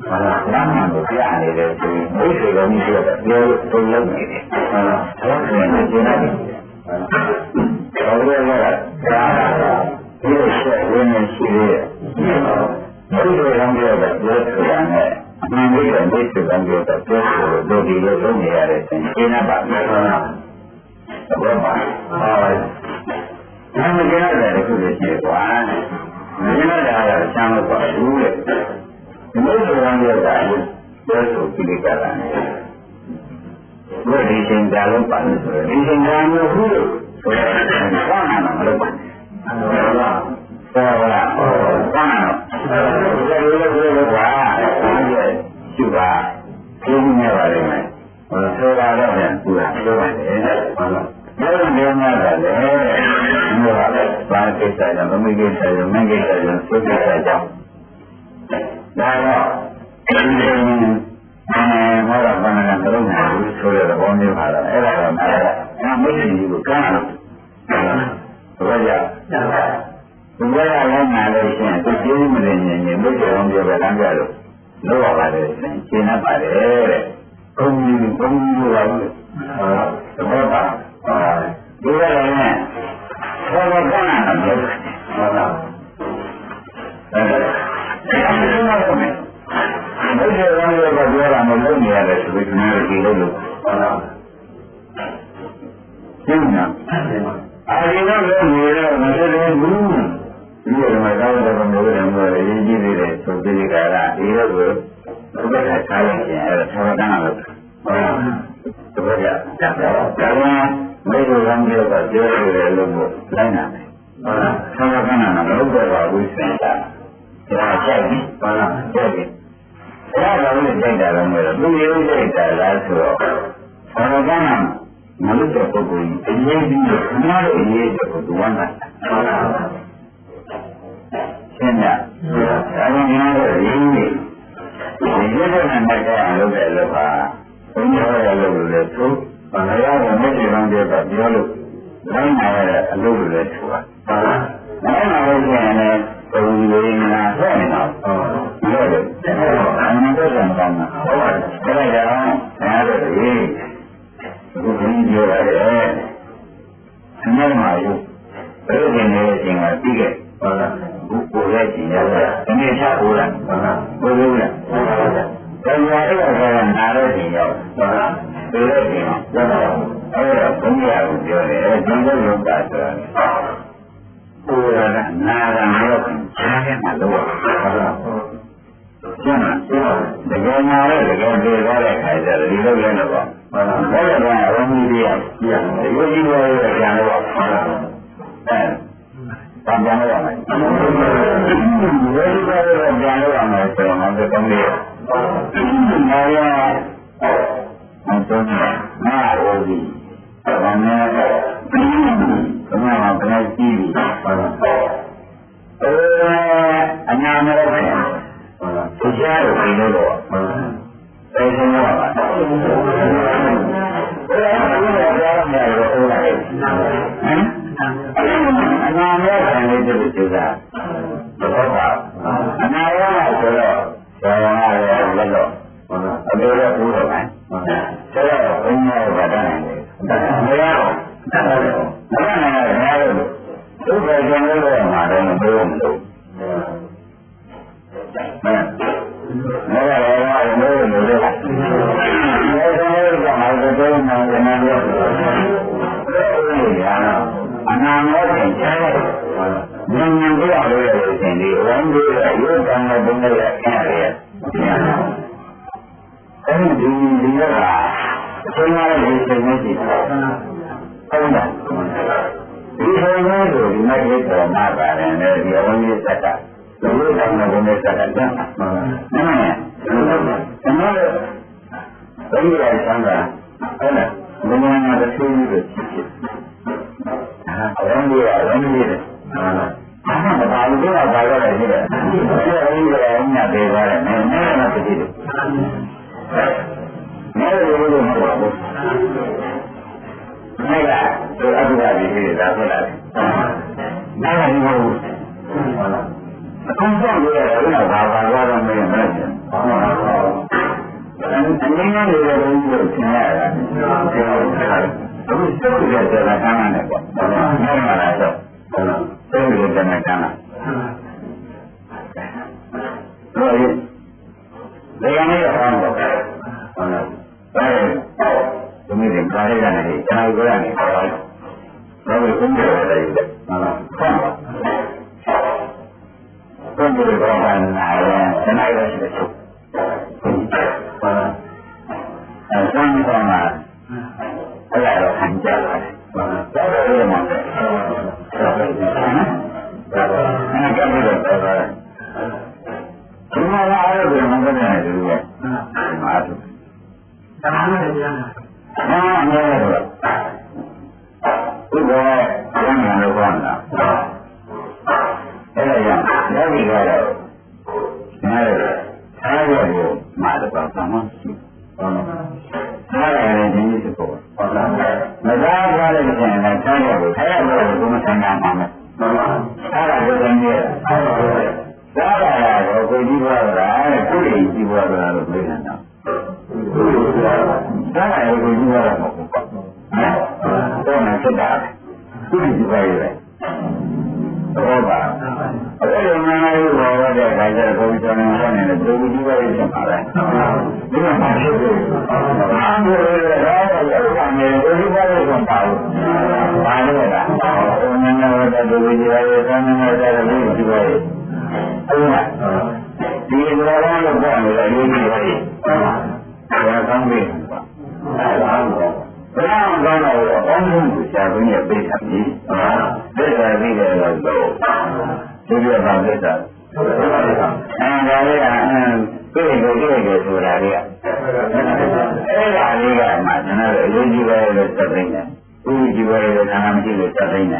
ဟုတ်လားလမ်းမှန်ကိုပြနေတယ်ဆိုရင်မြို့ရွှေကမရှိတော့ပြောတုံးလုံးနေတယ်ဟုတ်လားအဲ့ဒါနဲ့ကျင်းနေတယ်ဟုတ်ကဲ့ဟုတ်ကဲ့ဒါဒီလိုဆက်ဝင်နေရှိသေးတယ်မြို့ရွှေကမရတော့ပြောရတယ်အမှန်လေးတော့ဒီစုံပြောတော့ပြောလို့ဒီလိုလုပ်နေရတဲ့သင်ရှင်းပါမယ် ဟုတ်လားဘောပါဟုတ်နာမကျတဲ့တခုလေးရှိကွာမင်းလည်းဒါကချမ်းလို့ပါဘူးလေဒီလိုစုံပြောတာပြောဆိုကြည့်ကြတာနဲ့ဘုရားဒီချိန်ကြာလို့ပါလို့ဆိုတော့ဒီချိန်ကြာလို့ခုလို့ဆိုတော့ကောင်းတာမလို့ပါဟုတ်ပါဆောလာဟောကောင်းတာဒီလိုလိုလိုကရှိပါကျင်းနေပါလိမ့်မယ်ဟောဆိုပါတော့ပြန်သူကပြောပါတယ်ဟုတ်လား ဘယ်လိုမျိုးများလဲဒီလိုပါဘာကိစ္စလဲမမိကိစ္စလဲမကိစ္စလဲသုကိစ္စကြောင့်ဒါတော့ဒီအဲမောရဘာနာကလုံးနေဘူးဆိုတဲ့ဘောမျိုးပါတော့အဲ့ဒါတော့အဲမရှိဘူးကိုကမ်းတော့ဘာကြဘုရားလည်းနာလို့ရှိရင်သူကြည့်မနေရင်မြင်လို့ကြောင်းပြောပဲတမ်းကြလို့လို့ရပါတယ်ရှင်းတတ်ပါတယ်တဲ့ဘုံကြီးဘုံကြီးလို့ပါဘူးဟောသဘောပါ ဒီကလည်းနဲ့ဘောဘောကနာတယ်ဟုတ်လားအဲဒီမှာဘုရားရောင်းရောပြောတာမလို့နေရတယ်ဆိုပြီးနည်းကြည့်လို့ဟုတ်လားရှင်းလားအာဒီတော့လည်းနေတော့မသိသေးဘူးဒီလိုမှသာတော့မလို့တယ်မျိုးရေးကြည့်နေတယ်ဆိုပြီးကြတာဒီလိုကိုဘုရားထားလိုက်ရင်အဲ့ဒါသာဝတ္တနာလို့ဟုတ်လားတပည့်ရတာတော့ဒါက မေလိုကောင်းပြောတာပြောရတယ်လို့မို့လိုက်နာမယ်ဟုတ်လားသာဝတ္တနာမလုပ်တော့ပါဘူးစင်တာဒါကြိုက်ပြီဟုတ်လားကြိုက်ပြီဒါကလည်းကြိုက်တာလည်းမဟုတ်ဘူးသူရုပ်ကြိုက်တာလားဆိုတော့သာဝတ္တနာမလုပ်တဲ့ပုဂ္ဂိုလ်ကြီးအရေးကြီးတယ်ခဏတော့အရေးတဲ့ပုဂ္ဂိုလ်ဝမ်းသာဟုတ်လားရှင်းလားဒါကငါတို့ရင်းနေဒီရုပ်နဲ့နဲ့ကအလုပ်တဲ့လုပ်ပါဘုရားရဲ့လုပ်လို့လေသူ ဘာသာရေးကိုမြစ်ကြီးကောင်းတဲ့ကပြောလို့နိုင်လာတဲ့အလုပ်လို့လေသူပါဟုတ်လားနိုင်လာလို့ရှိရင်လည်းဘုံကြီးငါဟဲ့နေတော့ဟုတ်တယ်အမှန်တော့ကောင်းတာဟုတ်ပါတယ်ဒါကြောင့်ငါတို့ရင်းဘုရားပြောရတယ်အမှန်မှာယူဘယ်လိုနေလဲအချိန်ကပြီးခဲ့ဟုတ်လားဘုကိုရဲ့ကျင်ရတယ်ဒီနေ့ချဖို့လားဟုတ်လားဘယ်လိုလဲဟုတ်ပါ ဘူး။ဒါကြောင့်အဲ့ဒါကနားတဲ့ချိန်ရောက်ဟုတ်လား။ဒီလိုချိန်ရောက်ဟုတ်လား။အဲ့ဒါဘုရားကိုပြောတယ်ဒီလိုလုပ်တာဆိုတာ။ဘုရားကနာရံရောခြားခဲ့မှလို့ဟုတ်လား။ကျန်တာတကယ်နာတဲ့တကယ်ပြေသွားတဲ့ခါကျတော့ဒီလိုလဲတော့ဟုတ်လား။ဘယ်လိုလဲအဝမီးရ။ဒီလိုကြီးပေါ်ရပြန်တော့ဟုတ်လား။အဲဘာပြန်လို့ရမလဲ။ဘယ်လိုလဲပြန်လို့ရမလဲဆိုတော့ငါတို့ကောင်းတယ်။ နာရအဆုံးနာအိုဒီဘာနဲ့ဘယ်မှာဘယ်ကြည့်ဟုတ်လား။အဲအနာမလို့ပဲ။ဟုတ်လား။သူကြားလို့ဒီလိုတော့ဟုတ်လား။အဲဆုံးတော့ပါ။အဲဒါကလည်းကြားရမယ်လို့ပြောလိုက်။ဟမ်အနာမေခံလေးတူတူတာတော့ပါအနာရောဆိုတော့ဘာဝနာရော လက်တော့အတူတူဘူးတော့မယ်ဆိုတော့ဘုရားကတန်းတယ်မရတော့မရနိုင်ရရလို့ဒုက္ခကျန်လို့မှာတော့မပြောမလို့မရမရရရလို့လို့လေဒါဆိုတော့ကမှတော့မှန်တယ်နော်အနာမောတင်ချဲဉာဏ်ဉာဏ်ပြရလို့ရလို့ရှင်ဒီဝမ်းကြီးရဲ့ရုပ်ကံနဲ့ဘုံနဲ့အခင်းရတယ် အဲဒီဒီဒီကအချိန်မှလည်းဒီချိန်နဲ့ရှိတာဟုတ်လားဒီချိန်နဲ့ဆိုဒီမဲ့ဒီပေါ်မှာပါတယ်နဲ့ဒီဝမ်းကြီးစက်ကဒီရုပ်ကံနဲ့ဘုံနဲ့စက်ကတန်းမှန်ပါမှန်ပါအမှန်တော့ဘယ်လိုလဲဆန်းတာဟုတ်လားဘုံမှာတစ်ခုကြီးပဲဖြစ်ဖြစ်ဝမ်းကြီးရဝမ်းကြီးတယ် အာမဘာလို့တော့ဘာလို့လဲဒီလိုဒီလိုရင်းညပေးပါတယ်နည်းနည်းမှတည်တယ်နည်းလိုလိုမဟုတ်ဘူးနည်းကဒီအဘိဓါကြီးတွေဒါဆိုလားနားမဟုတ်ဘူးဟုတ်လားအကုန်ဆောင်ရရတယ်ဘာဘာတော့မရမလားဟုတ်လားအနေနဲ့လည်းဘုန်းကြီးကိုသင်ရတာပြောတာအခုစိတ်ရတဲ့ကံနဲ့ပေါ့ဟုတ်လားနားမလားတော့ သုံးလို့တဏ္ဍာလားဟုတ်ပြီလေရမယ်အောင်ပါဟုတ်လားဒါဒီနေ့ကကားရရတယ်ကျွန်တော်ပြောရတယ်ဘာလို့ဘုန်းကြီးတွေလဲဟုတ်လားဘုန်းကြီးတွေကဘာလဲတဏှာရရှိတယ်ဟုတ်လားအဲဆန်းကောင်ကအဲ့ဒါတော့ခံကြရတယ်ဘာလဲတော်တော်လေးမှာ လို့ဒီဒါကငါကမ်းပြီးတော့ပြောတာဘုရားကအားလုံးကိုမကနိုင်ဘူးကွာမာသူတမန်တော်ပြန်လာအာမေနဘုရားပြန်လာလို့ကောင်းလားအဲ့ဒါကြောင့်လက်ပြီးတော့ငါတို့အားရကိုမာတော့ကောင်းမှာ ပါရဲ့ဟုတ်လားဒီလိုလားလို့ပြောနေတယ်ဘုရားကြီးပါရဲ့ဘာကောင်းပြီအဲ့ဒါတော့ဘယ်အောင်ကောင်းတော့အောင်းဆုံးကိုရှားပြီးပြိတ္တာကြီးပြိတ္တာပြီးတယ်လို့ဒီလိုပါပြိတ္တာအဲဒါလေးကပြိတ္တာပြိတ္တာဆိုတာလေးကအဲ့ဒါလေးကမှကျွန်တော်အရေးကြီးပဲလို့သတ်သိနေဥပ္ပကြီးပဲလို့နာမမရှိလို့သတ်သိနေ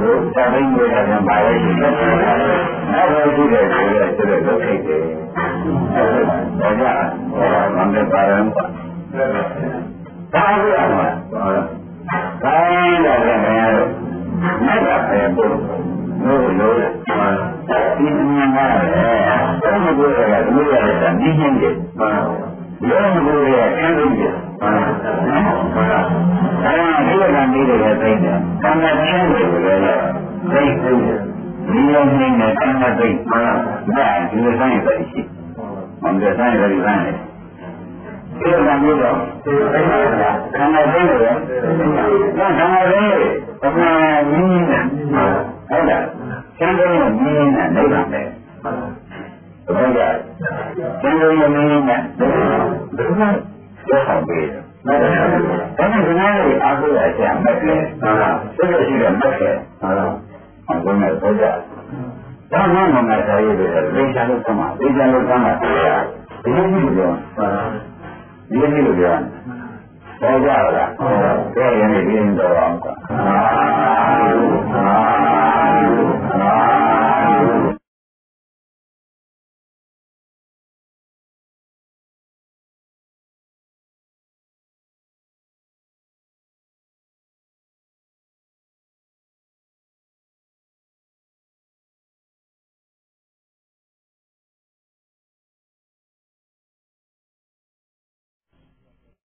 ကိုသတ်သိနေတယ်ကဘာလဲရှိတယ်။နောက်တော့ရှိတယ်ဆိုရဲဆိုတော့ဒုက္ခိတယ်။ဒါကြဟောမန္တပါရံပါ။ဒါကြရမှာ။ဒါရင်တော့လည်းမရတော့မက်ကပဲပို့လို့လို့ဒီညမှာလည်းဘုရားကိုယ်ကဒီလိုရတဲ့နည်းနည်းကြီး။ရောမကိုယ်ရဲ့အင်းကြီး။ဟုတ်လား။အဲဒီကနေ့တည်းကသိတယ်။ သံဃာချင်းတွေလည်းသိသိတယ်။ဒီလိုနေနဲ့သံဃာသိမှန်ဒါဒီလိုဆိုင်ပဲရှိ။မန္တဆိုင်ပဲဆိုင်တယ်။ဒီလိုမျိုးတော့သံဃာသိတယ်။သံဃာသိဘုရားမြင်းနေဟုတ်လား။ကျန်တဲ့မြင်းနေနေပါမယ်။ဘုရားကျန်တဲ့မြင်းနေဘုရားရောက်ပေး တယ်။ဒါနဲ့ဒါနဲ့ဒီနေ့အားကိုးရချင်မှတ်တယ်။ဟုတ်လား။သိရရှိတယ်မှတ်တယ်။ဟုတ်လား။အကုန်နဲ့ပေါ်ကြ။ဒါမှမဟုတ်ငါသာရေးတယ်လေချာလို့သမားလေချာလို့သမားတရားဒီလိုမျိုးပြောဟုတ်လား။ဒီလိုမျိုးပြောပေါ်ကြလား။ဟုတ်ကဲ့ရနေပြီးတော့အောင်ကွာ။အာ